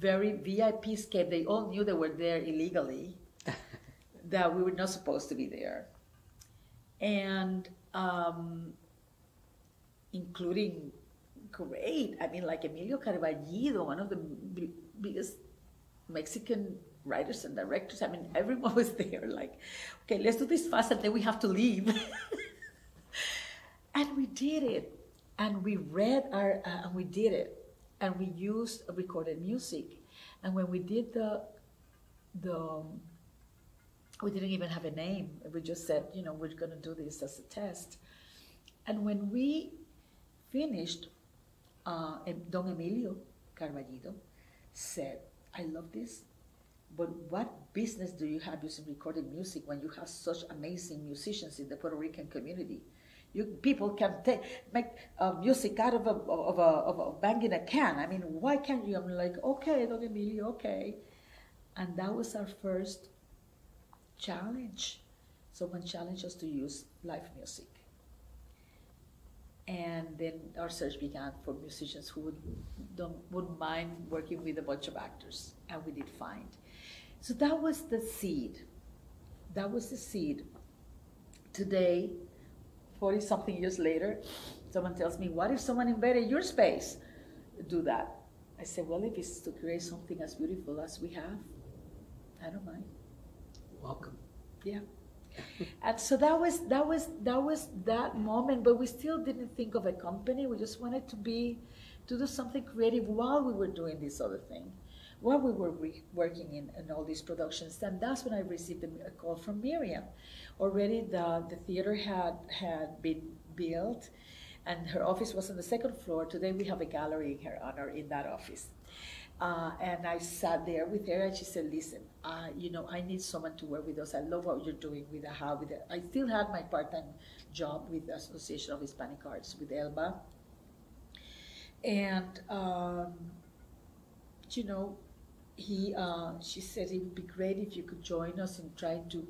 very VIPs came. They all knew they were there illegally, that we were not supposed to be there. And um, including great, I mean, like Emilio Carballido, one of the b- biggest Mexican writers and directors. I mean, everyone was there. Like, okay, let's do this fast, and then we have to leave. and we did it, and we read our, uh, and we did it and we used recorded music. And when we did the the we didn't even have a name. We just said, you know, we're going to do this as a test. And when we finished, uh, Don Emilio Carballido said, I love this, but what business do you have using recorded music when you have such amazing musicians in the Puerto Rican community? You, people can take, make uh, music out of a, of, a, of a banging a can. I mean, why can't you? I'm like, okay, Don Emilio, okay. And that was our first challenge. Someone challenged us to use live music. And then our search began for musicians who would don't wouldn't mind working with a bunch of actors, and we did find. So that was the seed. That was the seed. Today, forty something years later, someone tells me, "What if someone invaded your space?" Do that. I said, "Well, if it's to create something as beautiful as we have, I don't mind." Welcome. Yeah. and so that was that was that was that moment but we still didn't think of a company. We just wanted to be to do something creative while we were doing this other thing while we were re- working in, in all these productions. And that's when i received a, a call from miriam. Already the, the theater had had been built and her office was on the second floor. Today we have a gallery in her honor in that office uh, and I sat there with her, and she said, "Listen, uh, you know, I need someone to work with us. I love what you're doing with the how with the, I still had my part-time job with the Association of Hispanic Arts with ELBA, and um, you know, he uh, she said it would be great if you could join us in trying to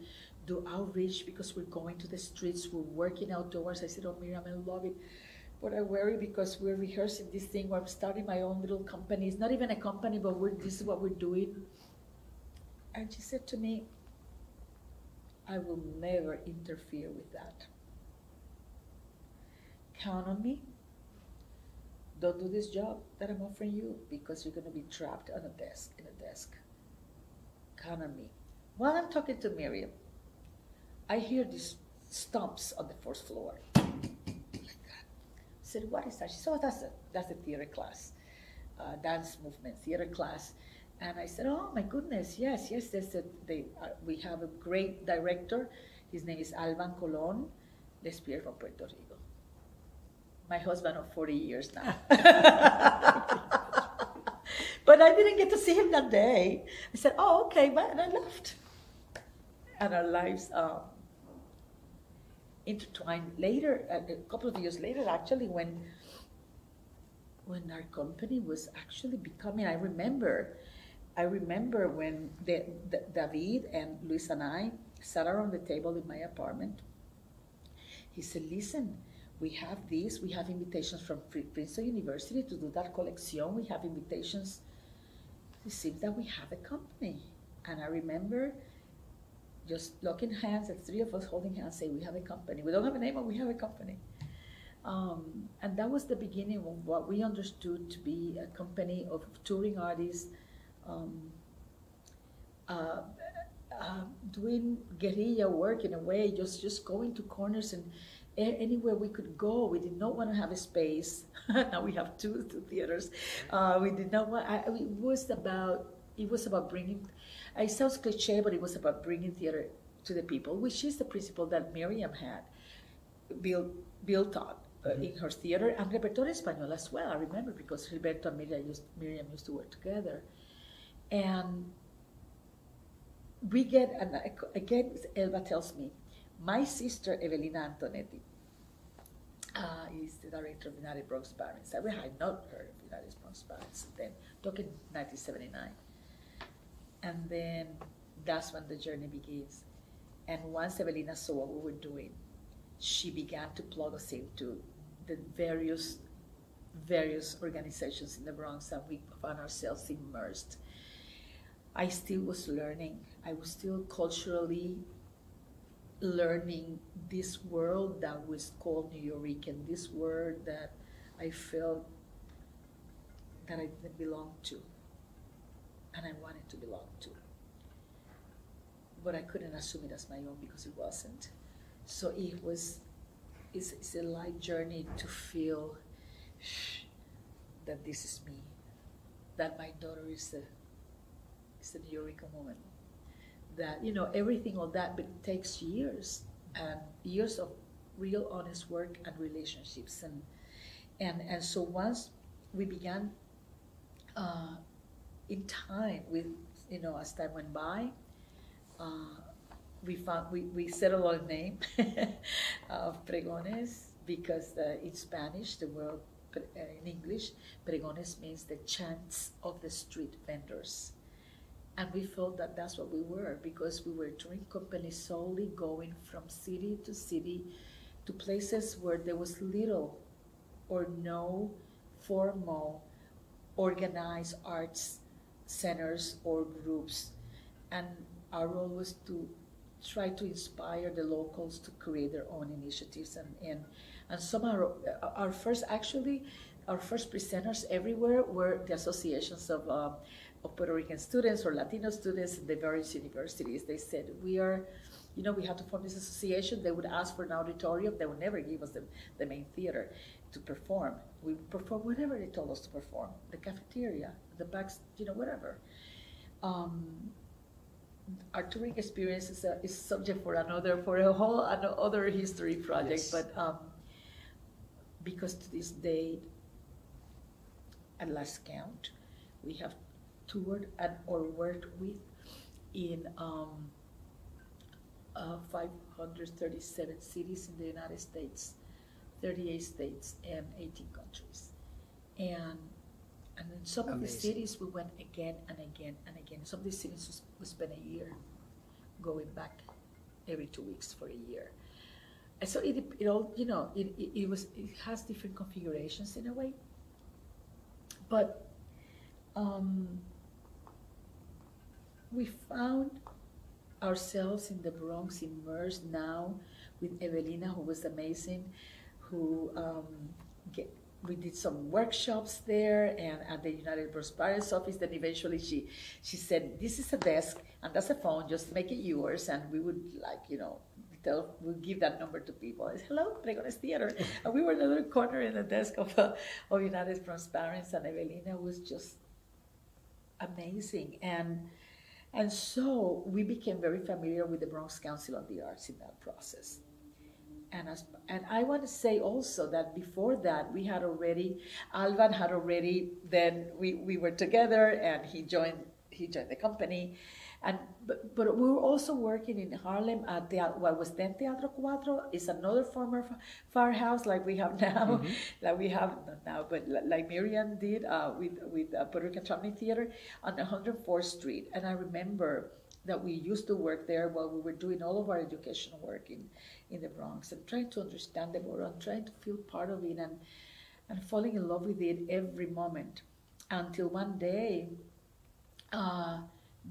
do outreach because we're going to the streets, we're working outdoors. I said, "Oh, Miriam, I love it." But I worry because we're rehearsing this thing where I'm starting my own little company. It's not even a company, but we're, this is what we're doing. And she said to me, I will never interfere with that. Count on me. Don't do this job that I'm offering you because you're going to be trapped on a desk, in a desk. Count on me. While I'm talking to Miriam, I hear these stumps on the first floor said, what is that? She said, oh, that's a, that's a theater class, uh, dance movement, theater class. And I said, oh my goodness, yes, yes, they, uh, we have a great director. His name is Alvan Colon, the Lespier from Puerto Rico. My husband of 40 years now. but I didn't get to see him that day. I said, oh, okay, but and I left. And our lives uh, intertwined later, a, a couple of years later, actually, when when our company was actually becoming. I remember, I remember when the, the, David and Luis and I sat around the table in my apartment. He said, "Listen." We have this. We have invitations from Princeton University to do that collection. We have invitations. It seems that we have a company. And I remember just locking hands, the three of us holding hands, say we have a company. We don't have a name, but we have a company. Um, and that was the beginning of what we understood to be a company of touring artists, um, uh, uh, doing guerrilla work in a way, just just going to corners and anywhere we could go. We did not want to have a space. now we have two, two theaters. Uh, we did not want. I, it was about it was about bringing it sounds cliche, but it was about bringing theater to the people, which is the principle that Miriam had built, built on uh, mm-hmm. in her theater and Repertorio Español as well. I remember because Gilberto and Miriam used, Miriam used to work together. And we get, and again, Elba tells me, my sister Evelina Antonetti uh, is the director of United Bronx Parents. I had not heard of United Bronx Parents then, talking 1979. And then that's when the journey begins. And once Evelina saw what we were doing, she began to plug us into the various various organizations in the Bronx and we found ourselves immersed. I still was learning. I was still culturally learning this world that was called New York and this world that I felt that I didn't belong to and I wanted to belong to. But I couldn't assume it as my own because it wasn't. So it was, it's, it's a light journey to feel that this is me, that my daughter is the, is the Eureka woman. That, you know, everything all that, but it takes years and years of real honest work and relationships. And, and, and so once we began uh, in time, with you know, as time went by, uh, we found we, we settled on a name of pregones because uh, in Spanish the word uh, in English pregones means the chants of the street vendors, and we felt that that's what we were because we were touring company solely going from city to city to places where there was little or no formal organized arts centers or groups. And our role was to try to inspire the locals to create their own initiatives. And, and, and some our, our first, actually, our first presenters everywhere were the associations of, uh, of Puerto Rican students or Latino students in the various universities. They said, we are, you know, we have to form this association. They would ask for an auditorium. They would never give us the, the main theater to perform. We perform whatever they told us to perform, the cafeteria, the backs, you know, whatever. Um, our touring experience is, a, is subject for another, for a whole another history project, Yes. but um, because to this day, at last count, we have toured and or worked with in um, uh, 537 cities in the United States, 38 states, and 18 countries. And and in some of the cities we went again and again and again. Some of these cities we spent a year going back every two weeks for a year. And so it, it all, you know, it, it, it was, it has different configurations in a way. But um, we found ourselves in the Bronx immersed now with Evelina, who was amazing, who um, get, we did some workshops there and at the United Bronx Parents office. Then eventually she she said, "This is a desk and that's a phone. Just make it yours." And we would like you know tell we would give that number to people. I said, Hello, Pregones Theater, and we were in another corner in the desk of uh, of United Bronx Parents, and Evelina was just amazing and. And so we became very familiar with the Bronx Council on the Arts in that process. And, as, and I want to say also that before that, we had already, Alvan had already, then we, we were together and he joined, he joined the company. And, but, but we were also working in Harlem at the, what was then Teatro Cuatro, is another former firehouse like we have now, like we have not now, but like Miriam did uh, with, with uh, Puerto Rican Traveling Theater on 104th Street. And I remember that we used to work there while we were doing all of our educational work in, in the Bronx and trying to understand the world and trying to feel part of it and, and falling in love with it every moment. Until one day, uh,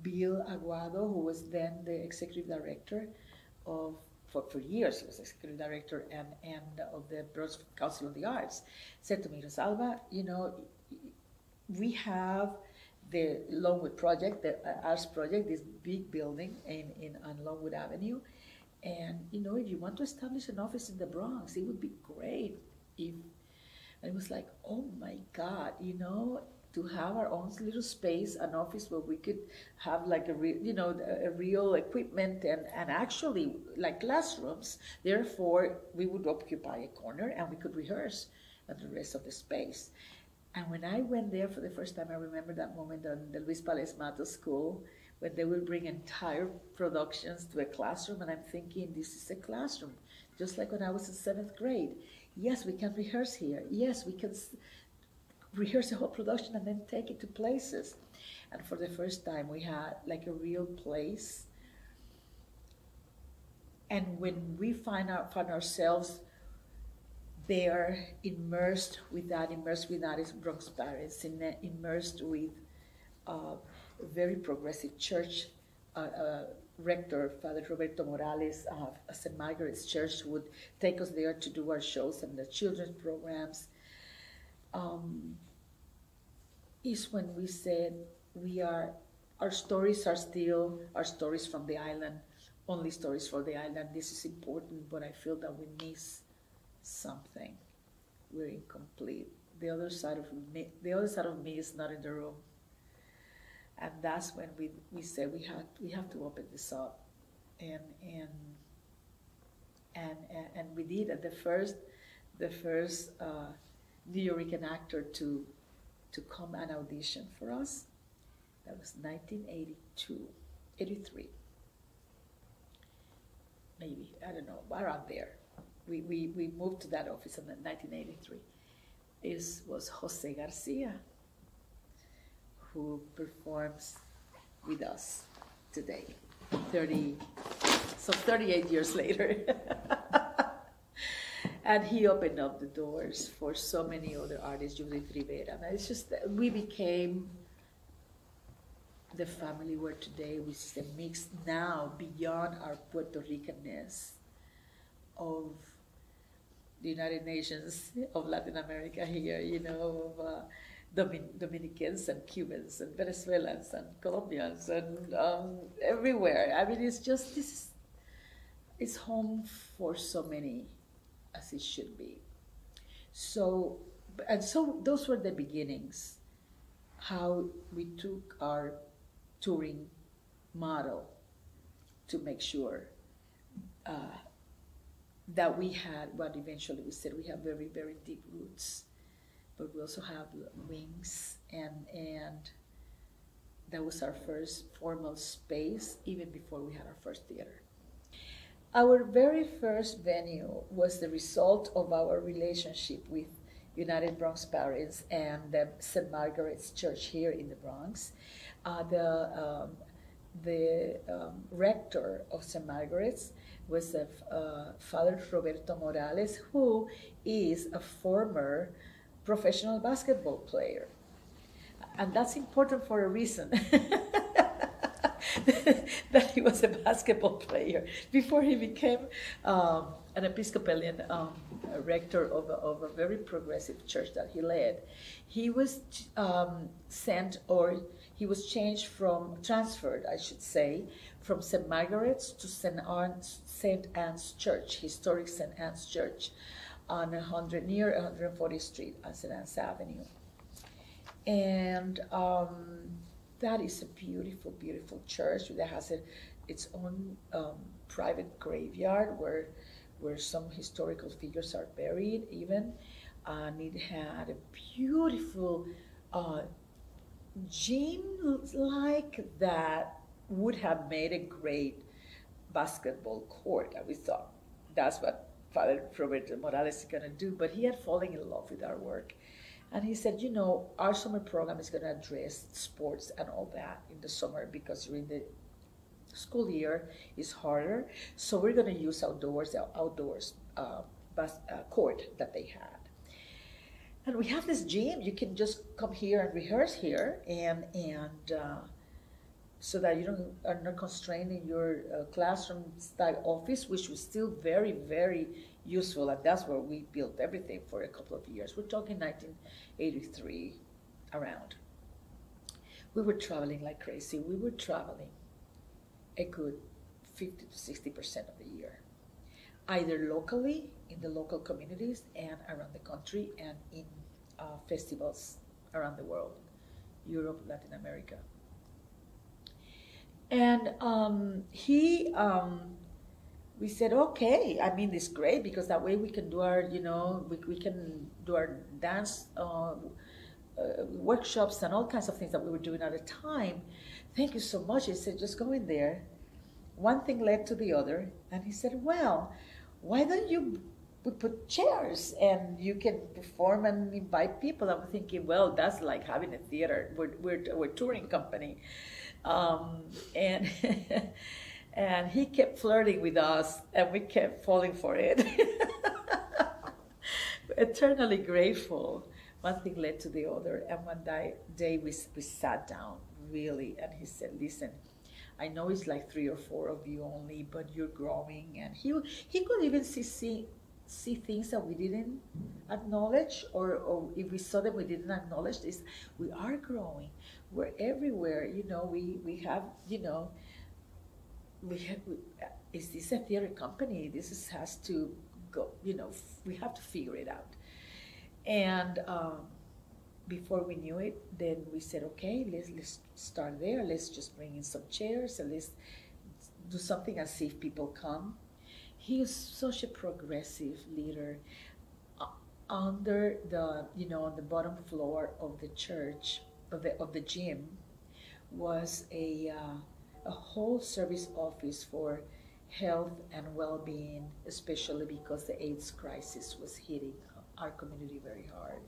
Bill Aguado, who was then the executive director of, for, for years, he was executive director and, and of the Bronx Council of the Arts, said to me, Rosalba, you know, we have the Longwood project, the uh, arts project, this big building in, in on Longwood Avenue. And you know, if you want to establish an office in the Bronx, it would be great if and it was like, oh my God, you know, to have our own little space, an office where we could have like a real, you know, a, real equipment and, and actually like classrooms. Therefore, we would occupy a corner and we could rehearse at the rest of the space. And when I went there for the first time, I remember that moment on the Luis Pales Matos School when they will bring entire productions to a classroom, and I'm thinking, this is a classroom, just like when I was in seventh grade. Yes, we can rehearse here. Yes, we can rehearse the whole production and then take it to places. And for the first time, we had like a real place. And when we find out, found ourselves there, immersed with that, immersed with that is Bronx in, immersed with uh, a very progressive church uh, uh, rector, Father Roberto Morales of St. Margaret's Church, would take us there to do our shows and the children's programs. Um, is when we said we are, our stories are still our stories from the island, only stories for the island. This is important, but I feel that we miss something. We're incomplete. The other side of me, the other side of me is not in the room and that's when we, we said we have we have to open this up. And and and and, we did at the first the first uh, New Yorker actor to to come and audition for us. That was 1982 83 maybe I don't know around there. We, we, we moved to that office in 1983 is was Jose Garcia who performs with us today, 30, so 38 years later. and he opened up the doors for so many other artists, Judith Rivera. And it's just that we became the family we're today, which is a mix now beyond our Puerto Ricanness of the United Nations of Latin America here, you know, of uh, Domin- Dominicans and Cubans and Venezuelans and Colombians and um, everywhere. I mean, it's just this is it's home for so many as it should be. So, and so those were the beginnings, how we took our touring model to make sure uh, that we had what eventually we said we have very, very deep roots, but we also have wings and, and that was our first formal space even before we had our first theater. Our very first venue was the result of our relationship with United Bronx parents and the St. Margaret's Church here in the Bronx. Uh, the um, the um, rector of St. Margaret's was a, uh, Father Roberto Morales, who is a former professional basketball player. And that's important for a reason. that he was a basketball player before he became um, an Episcopalian um, rector of a, of a, very progressive church that he led. He was um, sent, or he was changed from, transferred, I should say, from St. Margaret's to St. Anne's, St. Anne's Church, historic St. Anne's Church, on 100 near 140th Street on St. Avenue. And um, that is a beautiful, beautiful church that has a, its own um, private graveyard where where some historical figures are buried even and it had a beautiful uh, gym like that would have made a great basketball court we thought that's what roberto morales is going to do but he had fallen in love with our work and he said, you know, our summer program is going to address sports and all that in the summer because during the school year is harder. So we're going to use outdoors, outdoors uh, bus, uh, court that they had. And we have this gym. You can just come here and rehearse here, and and uh, so that you don't are not constrained in your uh, classroom style office, which was still very very useful, and that's where we built everything for a couple of years. We're talking 1983 around. We were traveling like crazy. We were traveling a good 50 to 60 percent of the year, either locally in the local communities and around the country, and in uh, festivals around the world, Europe, Latin America. And um, he um, we said, okay, I mean, it's great because that way we can do our, you know, we, we can do our dance uh, uh, workshops and all kinds of things that we were doing at the time. Thank you so much. He said, just go in there. One thing led to the other. And he said, well, why don't you put chairs and you can perform and invite people? I'm thinking, well, that's like having a theater. We're, we're, we're a touring company. Um, and And he kept flirting with us, and we kept falling for it. Eternally grateful. One thing led to the other. And one day, day we, we sat down, really, and he said, Listen, I know it's like three or four of you only, but you're growing. And he, he could even see, see, see things that we didn't acknowledge, or, or if we saw them, we didn't acknowledge this. We are growing. We're everywhere. You know, we, we have, you know, we have, is this a theater company? This is, has to go, you know, we have to figure it out. And um, before we knew it, then we said, okay, let's, let's start there. Let's just bring in some chairs and let's do something and see if people come. He is such a progressive leader. Under the, you know, on the bottom floor of the church, of the, of the gym, was a, uh, a whole service office for health and well-being, especially because the AIDS crisis was hitting our community very hard.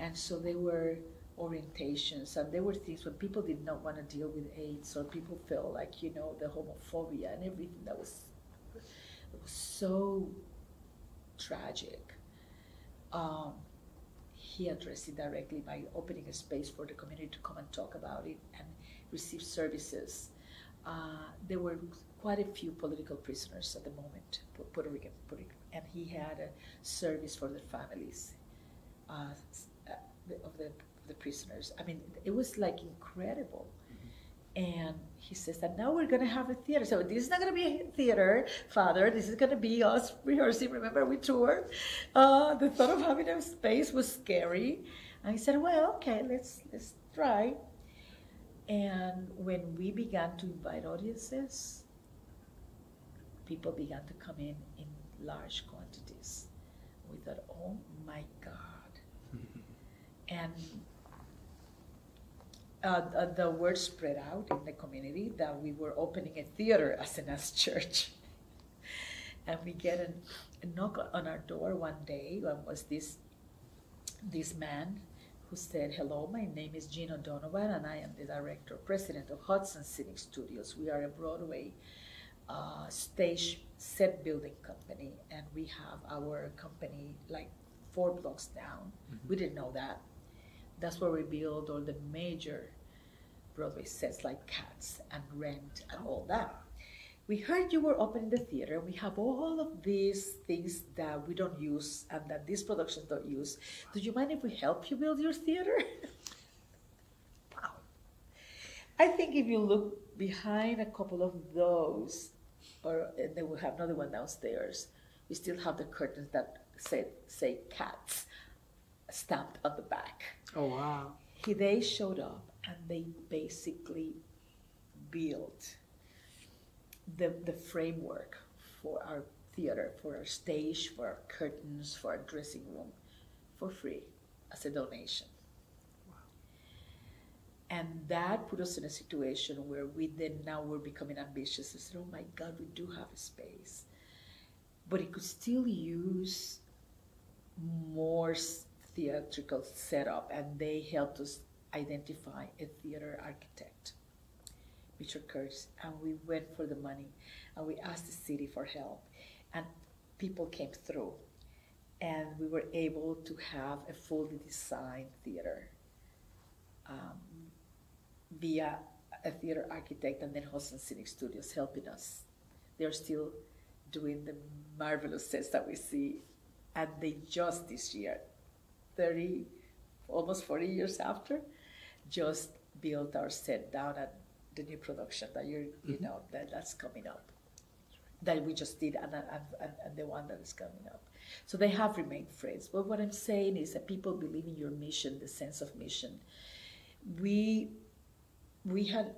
And so there were orientations and there were things when people did not want to deal with AIDS or people felt like, you know, the homophobia and everything that was, was so tragic, um, he addressed it directly by opening a space for the community to come and talk about it and receive services. Uh, there were quite a few political prisoners at the moment, Puerto Rican, Puerto Rican and he had a service for the families uh, of the, the prisoners. I mean, it was like incredible. And he says that now we're going to have a theater. So this is not going to be a theater, Father. This is going to be us rehearsing. Remember, we toured. Uh, the thought of having a space was scary. And he said, "Well, okay, let's let's try." And when we began to invite audiences, people began to come in in large quantities. We thought, "Oh my God!" and uh, the word spread out in the community that we were opening a theater as an S church. and we get an, a knock on our door one day, and was this this man who said, Hello, my name is Gino Donovan, and I am the director, president of Hudson Scenic Studios. We are a Broadway uh, stage set building company, and we have our company like four blocks down. Mm-hmm. We didn't know that. That's where we build all the major Broadway sets like Cats and Rent and all that. We heard you were opening the theater. We have all of these things that we don't use and that these productions don't use. Do you mind if we help you build your theater? wow. I think if you look behind a couple of those, or they will have another one downstairs, we still have the curtains that say, say cats stamped on the back. Oh, wow. He, they showed up and they basically built the, the framework for our theater, for our stage, for our curtains, for our dressing room for free as a donation. Wow. And that put us in a situation where we then now we're becoming ambitious and said, oh my God, we do have a space. But it could still use more theatrical setup, and they helped us identify a theater architect, Richard Kurtz, and we went for the money and we asked the city for help. And people came through, and we were able to have a fully designed theater um, via a theater architect and then Hudson Scenic Studios helping us. They're still doing the marvelous sets that we see, and they just this year, 30, almost 40 years after, just built our set down at the new production that you're, you mm-hmm. know, that, that's coming up. That we just did, and, and, and, and the one that is coming up. So they have remained friends. But what I'm saying is that people believe in your mission, the sense of mission. We, we had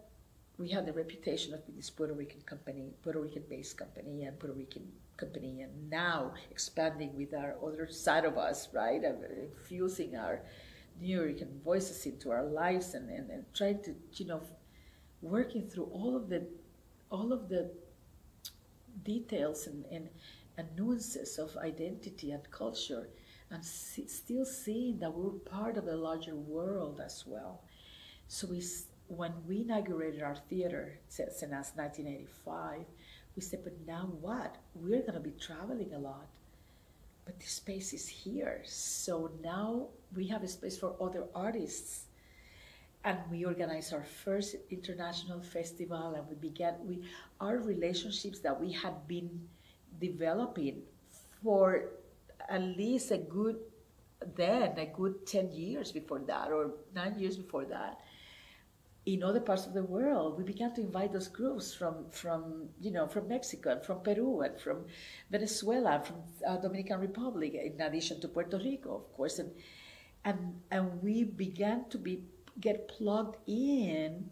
we had the reputation of being this Puerto Rican company, Puerto Rican based company, and Puerto Rican company, and now expanding with our other side of us, right? Infusing uh, our New York voices into our lives and, and, and trying to, you know, working through all of the all of the details and, and, and nuances of identity and culture and see, still seeing that we're part of a larger world as well. So we, when we inaugurated our theater, since 1985, we said, but now what? We're going to be traveling a lot but the space is here. So now we have a space for other artists. And we organized our first international festival and we began we our relationships that we had been developing for at least a good then a good 10 years before that or 9 years before that in other parts of the world, we began to invite those groups from, from you know, from Mexico and from Peru and from Venezuela, from uh, Dominican Republic, in addition to Puerto Rico, of course, and and and we began to be get plugged in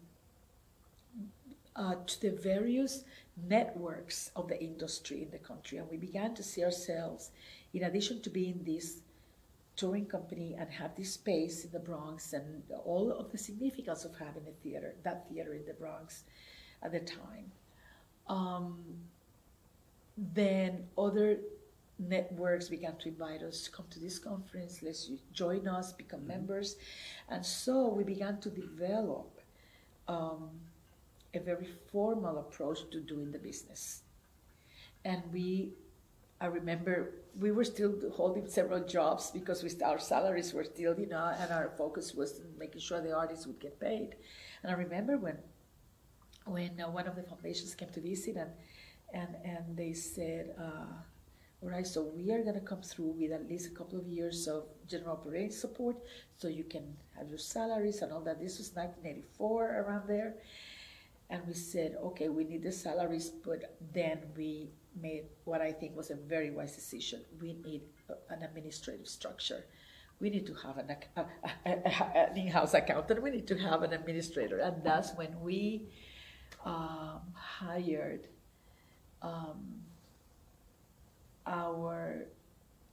uh, to the various networks of the industry in the country, and we began to see ourselves, in addition to being this touring company and have this space in the Bronx and all of the significance of having a theater, that theater in the Bronx at the time. Um, then other networks began to invite us to come to this conference, let's join us, become mm-hmm. members. And so we began to develop um, a very formal approach to doing the business. And we I remember we were still holding several jobs because we, our salaries were still, you know, and our focus was making sure the artists would get paid. And I remember when when uh, one of the foundations came to visit and and and they said, uh, all right, so we are going to come through with at least a couple of years of general operating support, so you can have your salaries and all that. This was 1984 around there, and we said, okay, we need the salaries, but then we made what I think was a very wise decision. We need an administrative structure. We need to have an, an in-house accountant. We need to have an administrator, and that's when we um, hired um, our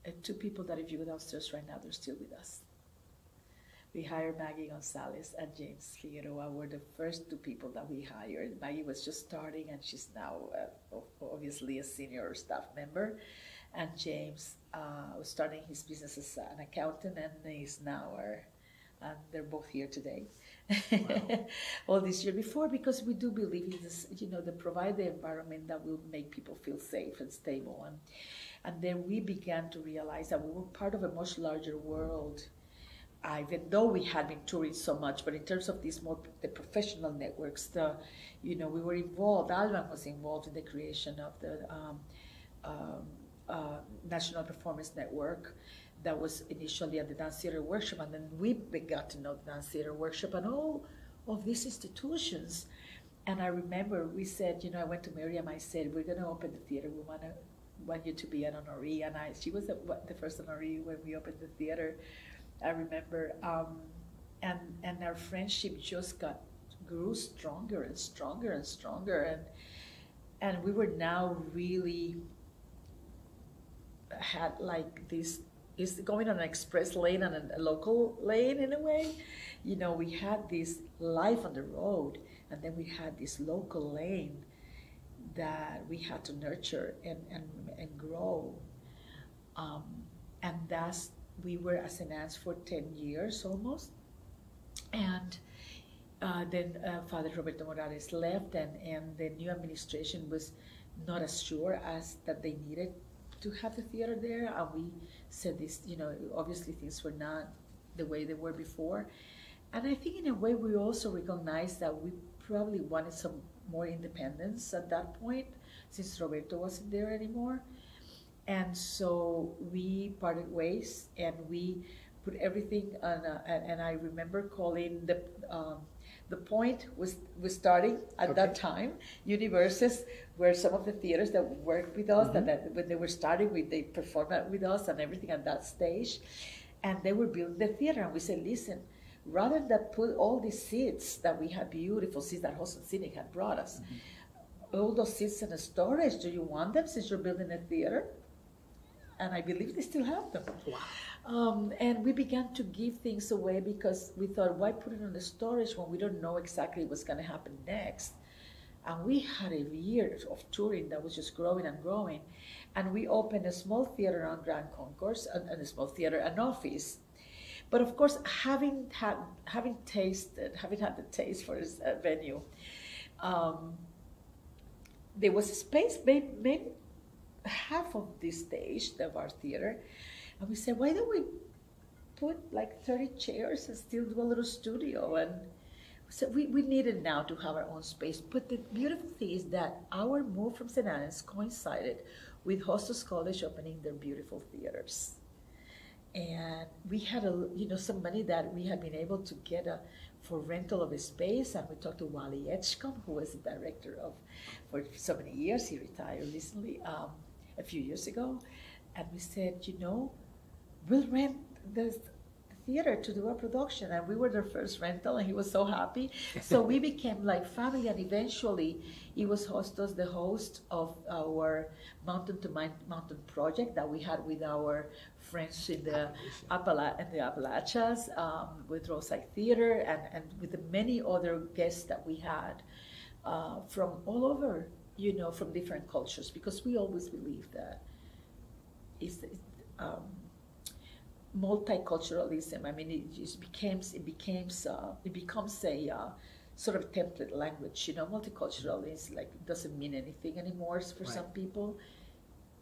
uh, two people that if you go downstairs right now, they're still with us. We hired Maggie Gonzalez and James Figueroa were the first two people that we hired. Maggie was just starting and she's now uh, obviously a senior staff member. And James uh, was starting his business as an accountant and he's now our, and they're both here today. Wow. All this year before because we do believe in this, you know, the provide the environment that will make people feel safe and stable. And, and then we began to realize that we were part of a much larger world even though we had been touring so much, but in terms of these more the professional networks, the you know we were involved. Alvan was involved in the creation of the um, um, uh, National Performance Network, that was initially at the Dance Theater Workshop, and then we got to know the Dance Theater Workshop and all of these institutions. And I remember we said, you know, I went to Miriam. I said, we're going to open the theater. We want to want you to be an honoree, and I she was the, the first honoree when we opened the theater I remember, um, and and our friendship just got grew stronger and stronger and stronger, and and we were now really had like this is going on an express lane and a, local lane in a way. You know, we had this life on the road, and then we had this local lane that we had to nurture and and, and grow. Um, and that's we were as an ANS for 10 years almost. And uh, then uh, Father Roberto Morales left, and, and the new administration was not as sure as that they needed to have the theater there. And we said this, you know, obviously things were not the way they were before. And I think in a way we also recognized that we probably wanted some more independence at that point, since Roberto wasn't there anymore. And so we parted ways and we put everything on, a, and, and, I remember calling the, um, the point was, was starting at okay. that time, Universes, where some of the theaters that worked with us, mm-hmm. that, when they were starting, with, they performed with us and everything at that stage. And they were building the theater, and we said, listen, rather than put all these seats that we had, beautiful seats that Hudson Scenic had brought us, mm-hmm. all those seats in a storage, do you want them since you're building a theater? And I believe they still have them. Wow. Um, and we began to give things away because we thought, why put it on the storage when we don't know exactly what's going to happen next? And we had a year of touring that was just growing and growing. And we opened a small theater on Grand Concourse, and, and a small theater, an office. But of course, having had, having tasted, having had the taste for this uh, venue, um, there was a space made, made half of this stage of our theater. And we said, why don't we put like 30 chairs and still do a little studio? And so we, we needed now to have our own space. But the beautiful thing is that our move from St. Ann's coincided with Hostos College opening their beautiful theaters. And we had a, you know, some money that we had been able to get a, for rental of a space. And we talked to Wally Edgecombe, who was the director of, for so many years, he retired recently. Um, a few years ago, and we said, you know, we'll rent this theater to do a production. And we were their first rental and he was so happy. So we became like family and eventually he was host hostos the host of our mountain to mountain project that we had with our friends in the, Appala- in the appalachians um, with roadside theater and, and with the many other guests that we had uh, from all over you know, from different cultures, because we always believe that it's, um, multiculturalism. I mean, it just becomes it becomes uh, it becomes a uh, sort of template language. You know, multicultural is like doesn't mean anything anymore for right. some people,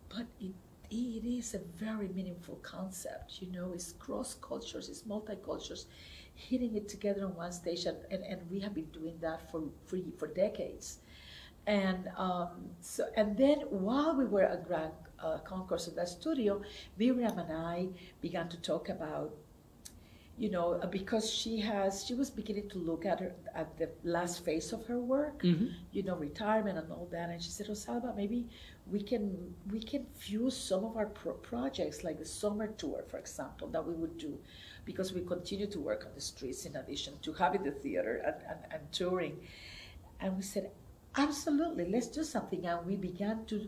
but it it is a very meaningful concept. You know, it's cross cultures, it's multicultures, hitting it together on one station, and, and we have been doing that for for, for decades. And um, so, and then while we were at Grand uh, Concourse of that studio, Miriam and I began to talk about you know, uh, because she has, she was beginning to look at her at the last phase of her work, Mm-hmm. you know, retirement and all that, and she said, Rosalba, maybe we can we can fuse some of our pro- projects, like the summer tour, for example, that we would do, because we continue to work on the streets in addition to having the theater and, and, and touring, and we said, absolutely, let's do something, and we began to.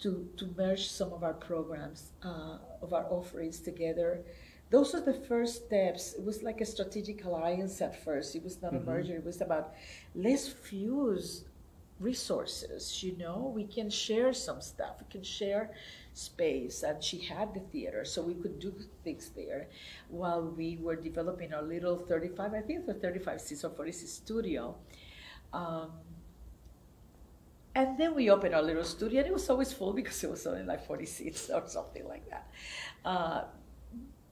To, to merge some of our programs, uh, of our offerings together, those are the first steps. It was like a strategic alliance at first. It was not Mhm. a merger. It was about let's fuse resources. You know, we can share some stuff. We can share space. And she had the theater, so we could do things there while we were developing our little 35, I think was 35 seats or 46 studio. Um, and then we opened our little studio, and it was always full because it was only like 40 seats or something like that. Uh,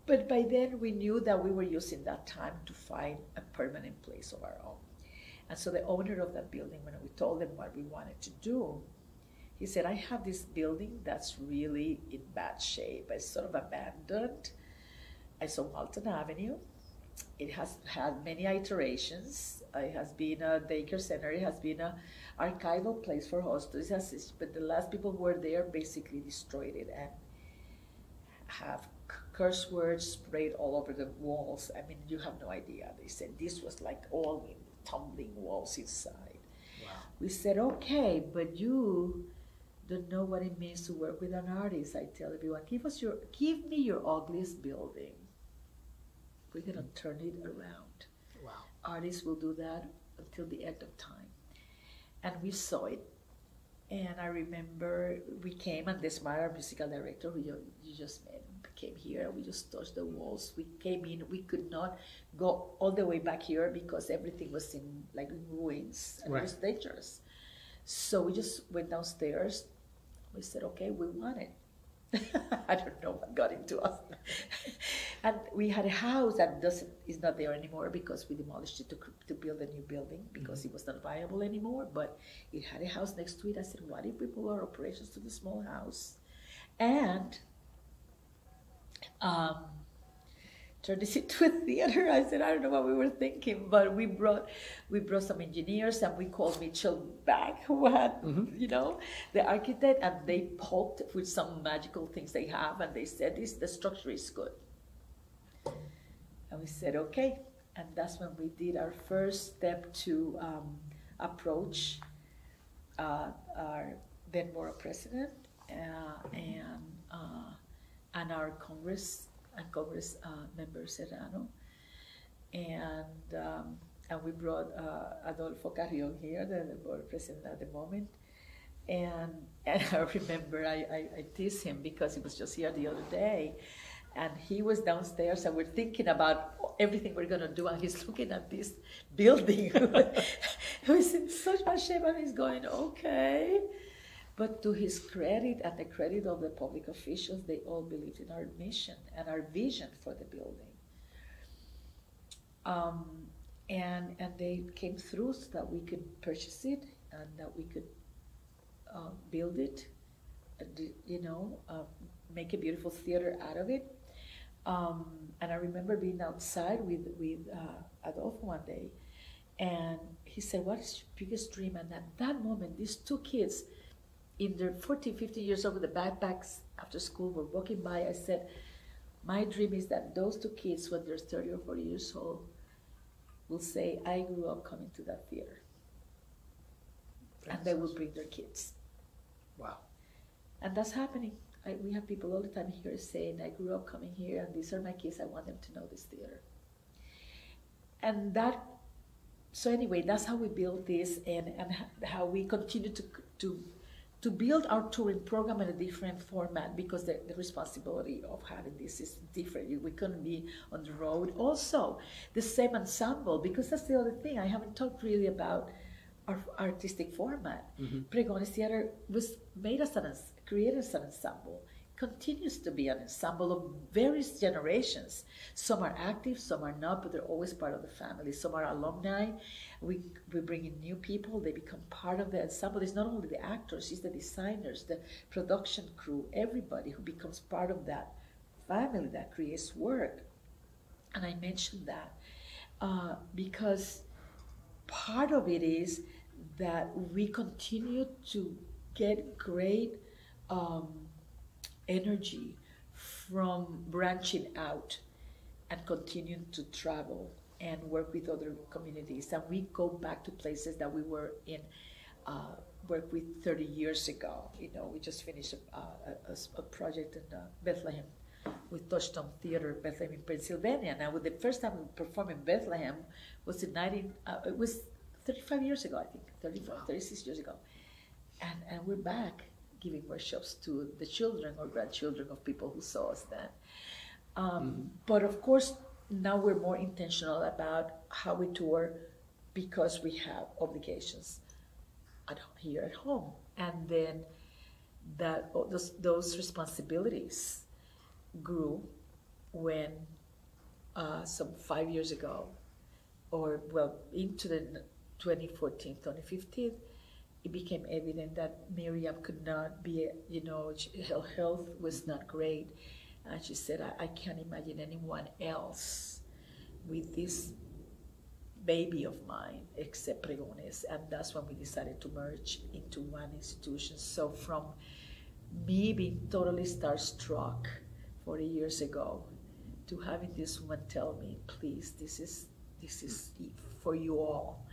but by then we knew that we were using that time to find a permanent place of our own. And so the owner of that building, when we told him what we wanted to do, he said, I have this building that's really in bad shape. It's sort of abandoned. It's on Walton Avenue. It has had many iterations. It has been a daycare center. It has been a archival place for hostels. It has, but the last people who were there basically destroyed it and have c- curse words sprayed all over the walls. I mean, you have no idea. They said this was like all in tumbling walls inside. Wow. We said, okay, but you don't know what it means to work with an artist. I tell everyone, give us your, give me your ugliest building. We're gonna turn it around. Wow. Artists will do that until the end of time. And we saw it. And I remember we came and this our musical director, who you, you just met, came here and we just touched the walls. We came in, we could not go all the way back here because everything was in like ruins and Right. it was dangerous. So we just went downstairs. We said, okay, we want it. I don't know what got into us. and we had a house that doesn't is not there anymore because we demolished it to, to build a new building because it was not viable anymore. But it had a house next to it. I said, what if we move our operations to the small house and um, turn this into a theater? I said, I don't know what we were thinking, but we brought we brought some engineers and we called Mitchell back, who had Mhm. you know the architect, and they poked with some magical things they have, and they said, "This the structure is good." And we said, "Okay," and that's when we did our first step to um, approach uh, our then Borough president uh, and uh, and our Congress and Congress uh, member Serrano, and um, and we brought uh, Adolfo Carrion here, the, board president at the moment. And, and I remember I, I, I teased him because he was just here the other day. And he was downstairs, and we're thinking about everything we're going to do. And he's looking at this building. who's in such bad shape, and he's going, okay. But to his credit and the credit of the public officials, they all believed in our mission and our vision for the building. Um, and and they came through so that we could purchase it and that we could uh, build it, you know, uh, make a beautiful theater out of it. Um, and I remember being outside with with uh, Adolfo one day, and he said, "What is your biggest dream?" And at that moment, these two kids, in their 14, 15 years old with the backpacks after school, were walking by. I said, "My dream is that those two kids, when they're 30 or 40 years old, will say, I grew up coming to that theater. And they will bring their kids. Wow. And that's happening. I, we have people all the time here saying, I grew up coming here, and these are my kids. I want them to know this theater. And that, so anyway, that's how we built this, and, and how we continue to, to, to build our touring program in a different format because the, the responsibility of having this is different. We couldn't be on the road. Also, the same ensemble, because that's the other thing. I haven't talked really about our artistic format. Mhm. Pregones Theater was made as an created as an ensemble. Continues to be an ensemble of various generations. Some are active, some are not, but they're always part of the family. Some are alumni. We, we bring in new people, they become part of the ensemble. It's not only the actors, it's the designers, the production crew, everybody who becomes part of that family that creates work. And I mentioned that uh, because part of it is that we continue to get great um, energy from branching out and continuing to travel and work with other communities. And we go back to places that we were in, uh, work with 30 years ago. You know, we just finished a, a, a project in uh, Bethlehem with Touchstone Theater, Bethlehem in Pennsylvania. Now, with the first time we performed in Bethlehem was in 19, uh, it was 35 years ago, I think, 35, 36 years ago. And, and we're back giving workshops to the children or grandchildren of people who saw us then. Um, mm-hmm. But of course, now we're more intentional about how we tour because we have obligations at, here at home. And then that those, those responsibilities grew when uh, some five years ago, or well, into the 2014, 2015, it became evident that Miriam could not be, you know, her health was not great. And she said, I, I can't imagine anyone else with this baby of mine except Pregones. And that's when we decided to merge into one institution. So from me being totally starstruck 40 years ago to having this woman tell me, please, this is, this is for you all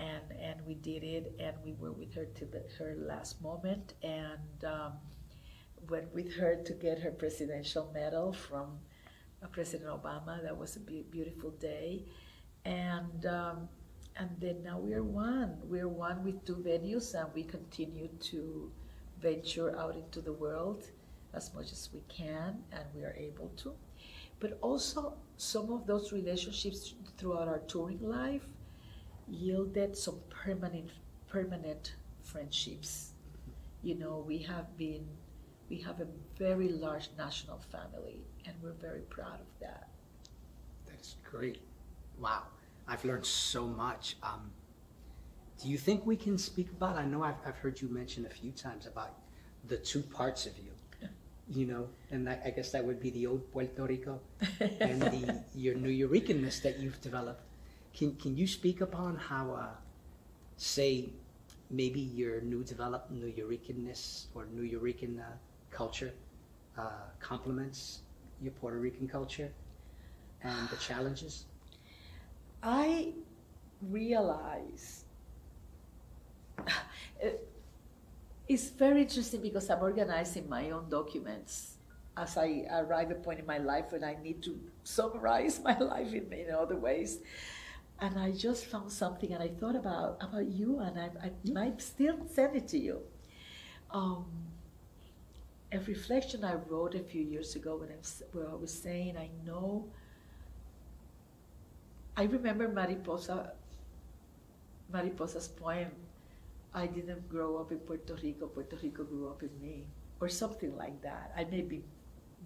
and and we did it, and we were with her to the, her last moment, and um, went with her to get her presidential medal from uh, President Obama. That was a be- beautiful day, and um, and then now we are one. We are one with two venues, and we continue to venture out into the world as much as we can, and we are able to. But also, some of those relationships throughout our touring life yielded some permanent permanent friendships. You know, we have been we have a very large national family and we're very proud of that. That's great. Wow. I've learned so much. Um, do you think we can speak about? I know I've, I've heard you mention a few times about the two parts of you, you know, and I, I guess that would be the old Puerto Rico and the your Nuyorican-ness that you've developed. Can, can you speak upon how, uh, say, maybe your new developed Nuyorican-ness or New Nuyorican uh, culture uh, complements your Puerto Rican culture and the challenges? I realize it's very interesting because I'm organizing my own documents as I arrive at a point in my life when I need to summarize my life in, in other ways and I just found something, and I thought about about you, and I, I might still send it to you. Um, a reflection I wrote a few years ago when I, where I was saying, I know. I remember Mariposa, Mariposa's poem. I didn't grow up in Puerto Rico. Puerto Rico grew up in me, or something like that. I may be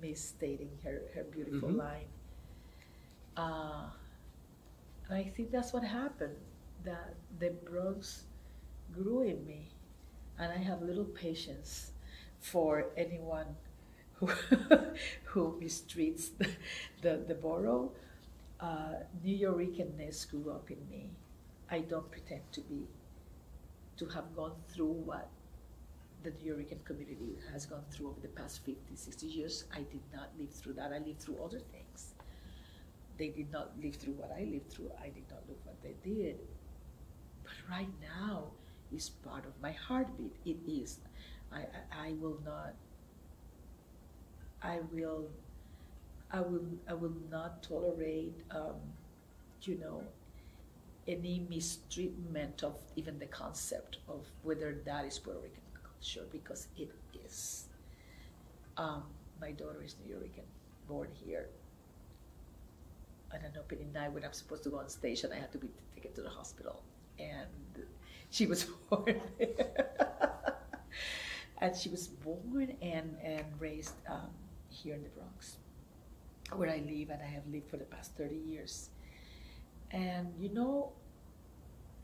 misstating her her beautiful mm-hmm. line. Uh, and I think that's what happened, that the Bronx grew in me. And I have little patience for anyone who, who mistreats the, the, the borough. Uh, Nuyorican-ness grew up in me. I don't pretend to be, to have gone through what the Nuyorican community has gone through over the past 50, 60 years. I did not live through that. I lived through other things they did not live through what I lived through. I did not live what they did. But right now is part of my heartbeat. It is. I, I, I will not. I will. I will. I will not tolerate. Um, you know, any mistreatment of even the concept of whether that is Puerto Rican culture because it is. Um, my daughter is Nuyorican, born here on an opening night when I'm supposed to go on stage and I had to be taken to the hospital. And she was born and she was born and, and raised um, here in the Bronx, where I live, and I have lived for the past 30 years. And you know,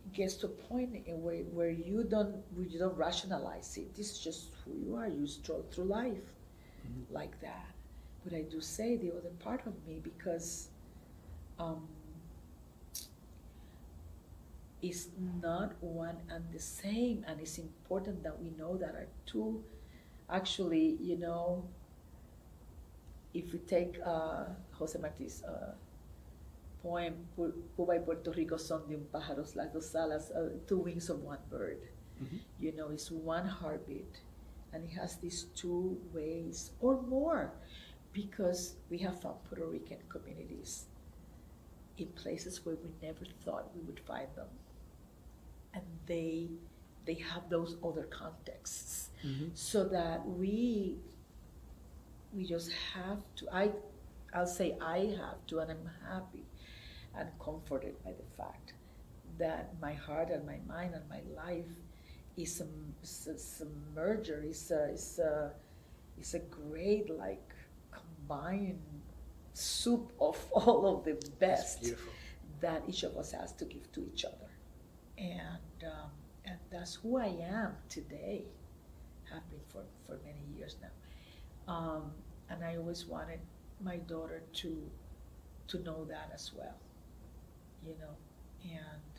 it gets to a point where, where you don't where you don't rationalize it. This is just who you are. You stroll through life Mhm. like that. But I do say the other part of me because um, it's not one and the same, and it's important that we know that are two. Actually, you know, if we take uh, Jose Marti's uh, poem, Cuba y Puerto Rico son de un pájaro las dos alas, uh, two wings of one bird. Mhm. You know, it's one heartbeat, and it has these two ways or more, because we have found Puerto Rican communities in places where we never thought we would find them, and they they have those other contexts Mhm. so that we we just have to i i'll say i have to and i'm happy and comforted by the fact that my heart and my mind and my life is a, is a, is a merger is a, is a is a great like combined soup of all of the best that each of us has to give to each other. And, um, and that's who I am today, have been for, for many years now. Um, and I always wanted my daughter to, to know that as well, you know, and,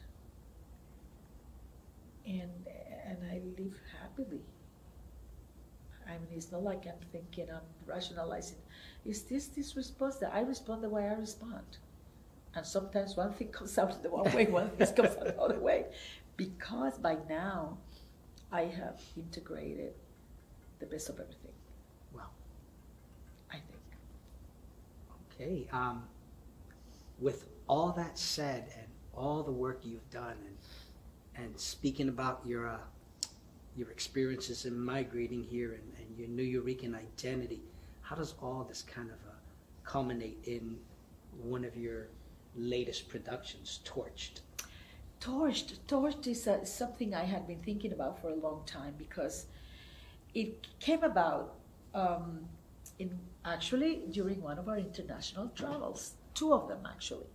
and, and I live happily. I mean, it's not like I'm thinking, I'm rationalizing. Is this this response that I respond the way I respond? And sometimes one thing comes out the one way, one thing comes out the other way. Because by now I have integrated the best of everything, Wow. I think. Okay. Um, with all that said, and all the work you've done, and and speaking about your uh, your experiences in migrating here and, and your Nuyorican identity, how does all this kind of uh, culminate in one of your latest productions, Torched? Torched, torched is uh, something I had been thinking about for a long time because it came about um, in actually during one of our international travels, two of them actually.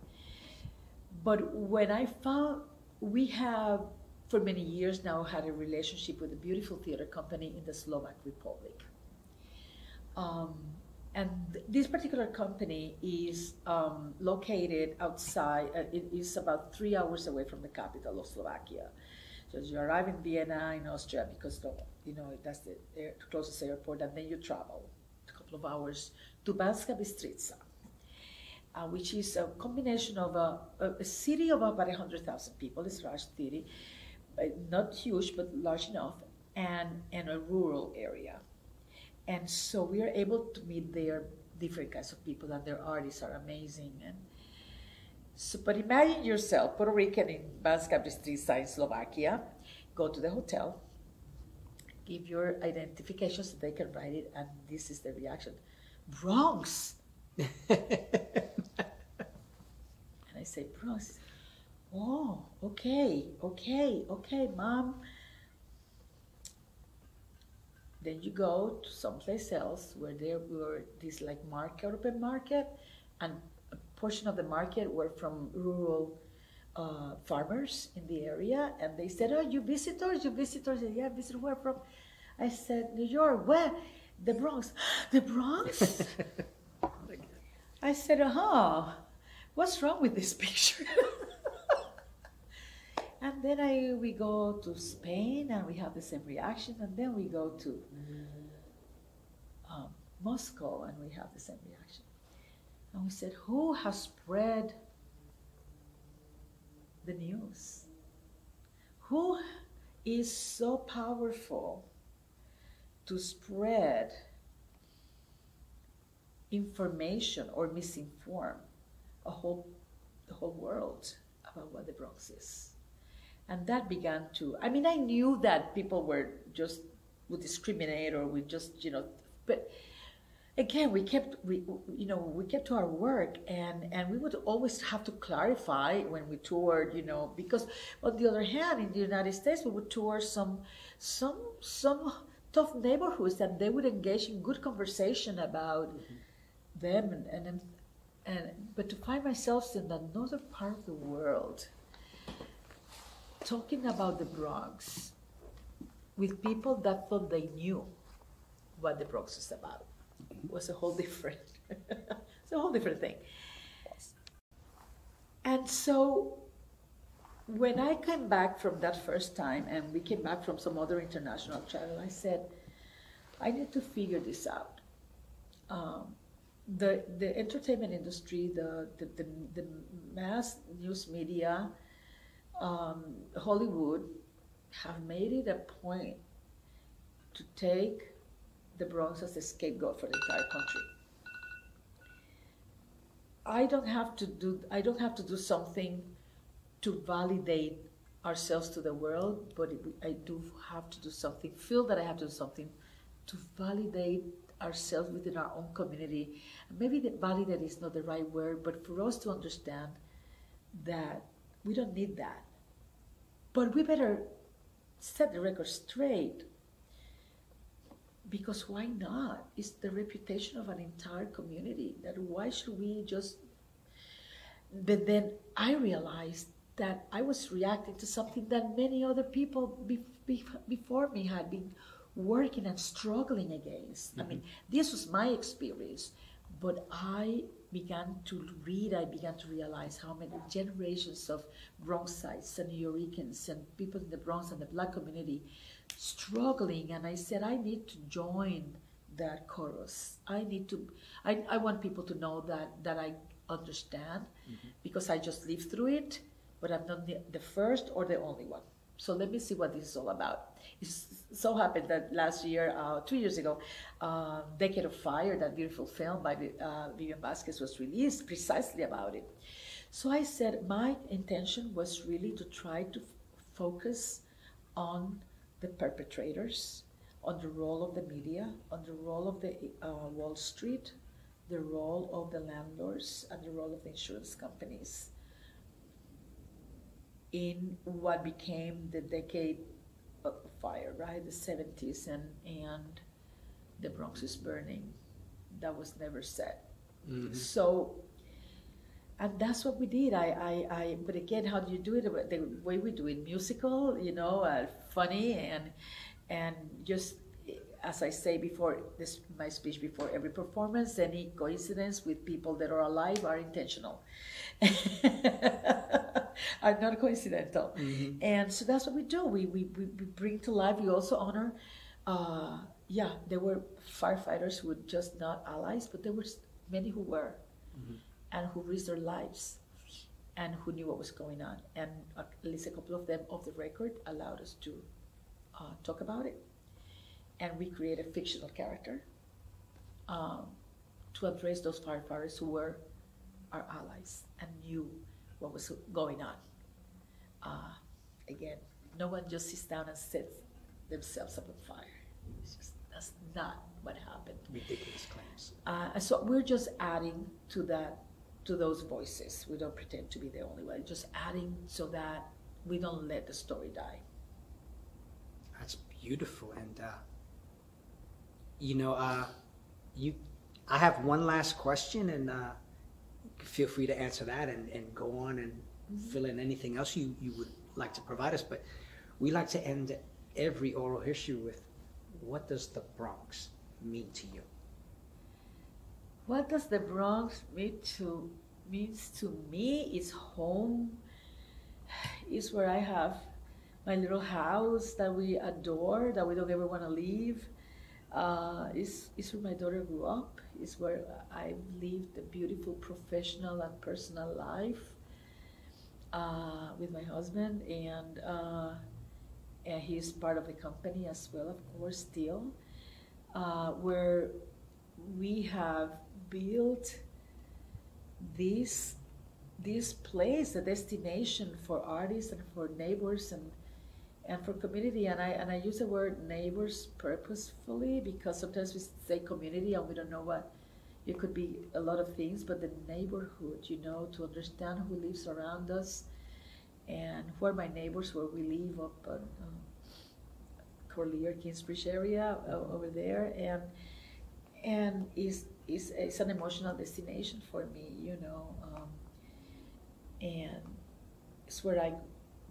But when I found we have for many years now had a relationship with a beautiful theater company in the Slovak Republic. Um, and th- this particular company is um, located outside, uh, it is about three hours away from the capital of Slovakia. So you arrive in Vienna, in Austria, because the, you know that's the air, closest airport, and then you travel a couple of hours to Banska Bystrica, uh, which is a combination of a, a, city of about 100,000 people, it's large city, Uh, not huge, but large enough, and, in a rural area. And so we are able to meet there different kinds of people, and their artists are amazing. And so, but imagine yourself, Puerto Rican in Banska Bystrica in Slovakia, go to the hotel, give your identification so they can write it, and this is the reaction Bronx! And I say, Bronx. Oh, okay, okay, okay, mom. Then you go to someplace else where there were this like market, open market, and a portion of the market were from rural uh, farmers in the area, and they said, "Oh, you visitors, you visitors." Said, yeah, visitor where from? I said, New York. Where? The Bronx. The Bronx. I said, "Oh, what's wrong with this picture?" and then I we go to Spain and we have the same reaction, and then we go to um, Moscow and we have the same reaction. And we said, "Who has spread the news? Who is so powerful to spread?" information or misinform a whole the whole world about what the Bronx is. And that began to I mean I knew that people were just would discriminate or would just, you know, but again we kept we you know we kept to our work and and we would always have to clarify when we toured you know because on the other hand in the united states we would tour some some some tough neighborhoods and they would engage in good conversation about mm-hmm. them and, and and but to find myself in another part of the world talking about the Bronx with people that thought they knew what the Bronx was about was a whole different it's a whole different thing. And so when I came back from that first time, and we came back from some other international travel, I said, I need to figure this out. Um, the the entertainment industry, the the, the, the mass news media, um, Hollywood, have made it a point to take the Bronx as a scapegoat for the entire country. I don't have to do I don't have to do something to validate ourselves to the world, but I do have to do something. Feel that I have to do something to validate ourselves within our own community. Maybe the validate is not the right word, but for us to understand that we don't need that. But we better set the record straight because why not? It's the reputation of an entire community. That why should we just? But then I realized that I was reacting to something that many other people be, be, before me had been working and struggling against. Mm-hmm. I mean, this was my experience, but I began to read, I began to realize how many generations of Bronxites and New Yorkers and people in the Bronx and the black community struggling and I said I need to join that chorus. I need to I, I want people to know that that I understand mm-hmm. because I just lived through it, but I'm not the, the first or the only one. So let me see what this is all about. It so happened that last year, uh, two years ago, uh, Decade of Fire, that beautiful film by uh, Vivian Vasquez, was released precisely about it. So I said my intention was really to try to focus on the perpetrators, on the role of the media, on the role of the uh, Wall Street, the role of the landlords, and the role of the insurance companies in what became the decade fire, right? The 70s and, and the Bronx is burning. That was never said. Mm-hmm. So, and that's what we did. I, I, I, but again, how do you do it? The way we do it, musical, you know, uh, funny, and and just as I say before this my speech before every performance, any coincidence with people that are alive are intentional, are not a coincidental, mm-hmm. and so that's what we do. We, we we bring to life. We also honor. Uh, yeah, there were firefighters who were just not allies, but there were many who were, mm-hmm. and who risked their lives, and who knew what was going on. And at least a couple of them, off the record, allowed us to uh, talk about it and we create a fictional character um, to address those firefighters who were our allies and knew what was going on. Uh, again, no one just sits down and sets themselves up on fire. Just, that's not what happened. Ridiculous claims. Uh, so we're just adding to that, to those voices. We don't pretend to be the only one. Just adding so that we don't let the story die. That's beautiful, and uh, you know, uh, you, I have one last question, and uh, feel free to answer that and, and go on and mm-hmm. fill in anything else you, you would like to provide us. But we like to end every oral history with what does the Bronx mean to you? What does the Bronx mean to means to me is home. Is where I have my little house that we adore, that we don't ever want to leave. Uh, is is where my daughter grew up. Is where I've lived a beautiful professional and personal life uh, with my husband, and uh, and he's part of the company as well, of course, still. Uh, where we have built this this place, a destination for artists and for neighbors and and for community and I and I use the word neighbors purposefully because sometimes we say community and we don't know what it could be a lot of things but the neighborhood you know to understand who lives around us and who are my neighbors where we live up on uh, Corlear, Kingsbridge area uh, over there, and and is is it's an emotional destination for me, you know, um, and it's where I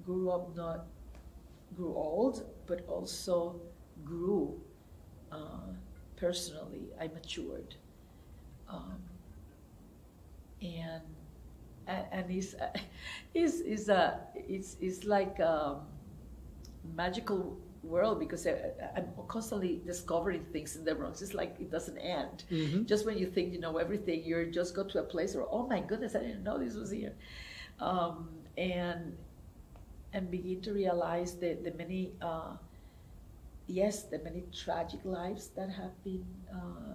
grew up, not grew old, but also grew uh, personally. I matured, um, and and it's it's it's a it's it's like a magical world because I, I'm constantly discovering things in the Bronx. It's like it doesn't end. Mhm. Just when you think you know everything, you just go to a place where oh my goodness, I didn't know this was here, um, and and begin to realize the the many uh, yes the many tragic lives that have been uh,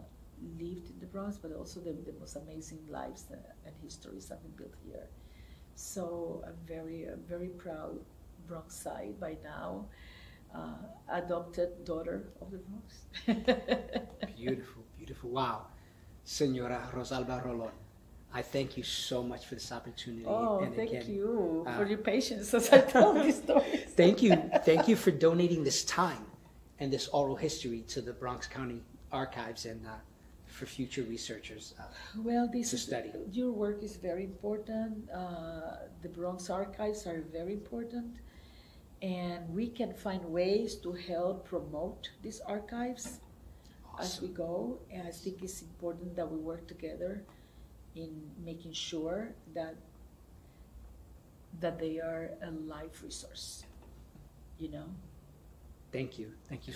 lived in the Bronx, but also the, the most amazing lives that, and histories have been built here. So I'm very I'm very proud Bronxite by now, uh, adopted daughter of the Bronx. Beautiful, beautiful. Wow. Senora Rosalba Rolon, I thank you so much for this opportunity. Oh, and thank again, you uh, for your patience as I tell these stories. Thank you. Thank you for donating this time and this oral history to the Bronx County Archives and uh, for future researchers. Uh, Well, this to is study. your work is very important. Uh, the Bronx archives are very important, and we can find ways to help promote these archives as we go. And I think it's important that we work together in making sure that that they are a life resource. You know. Thank you. Thank you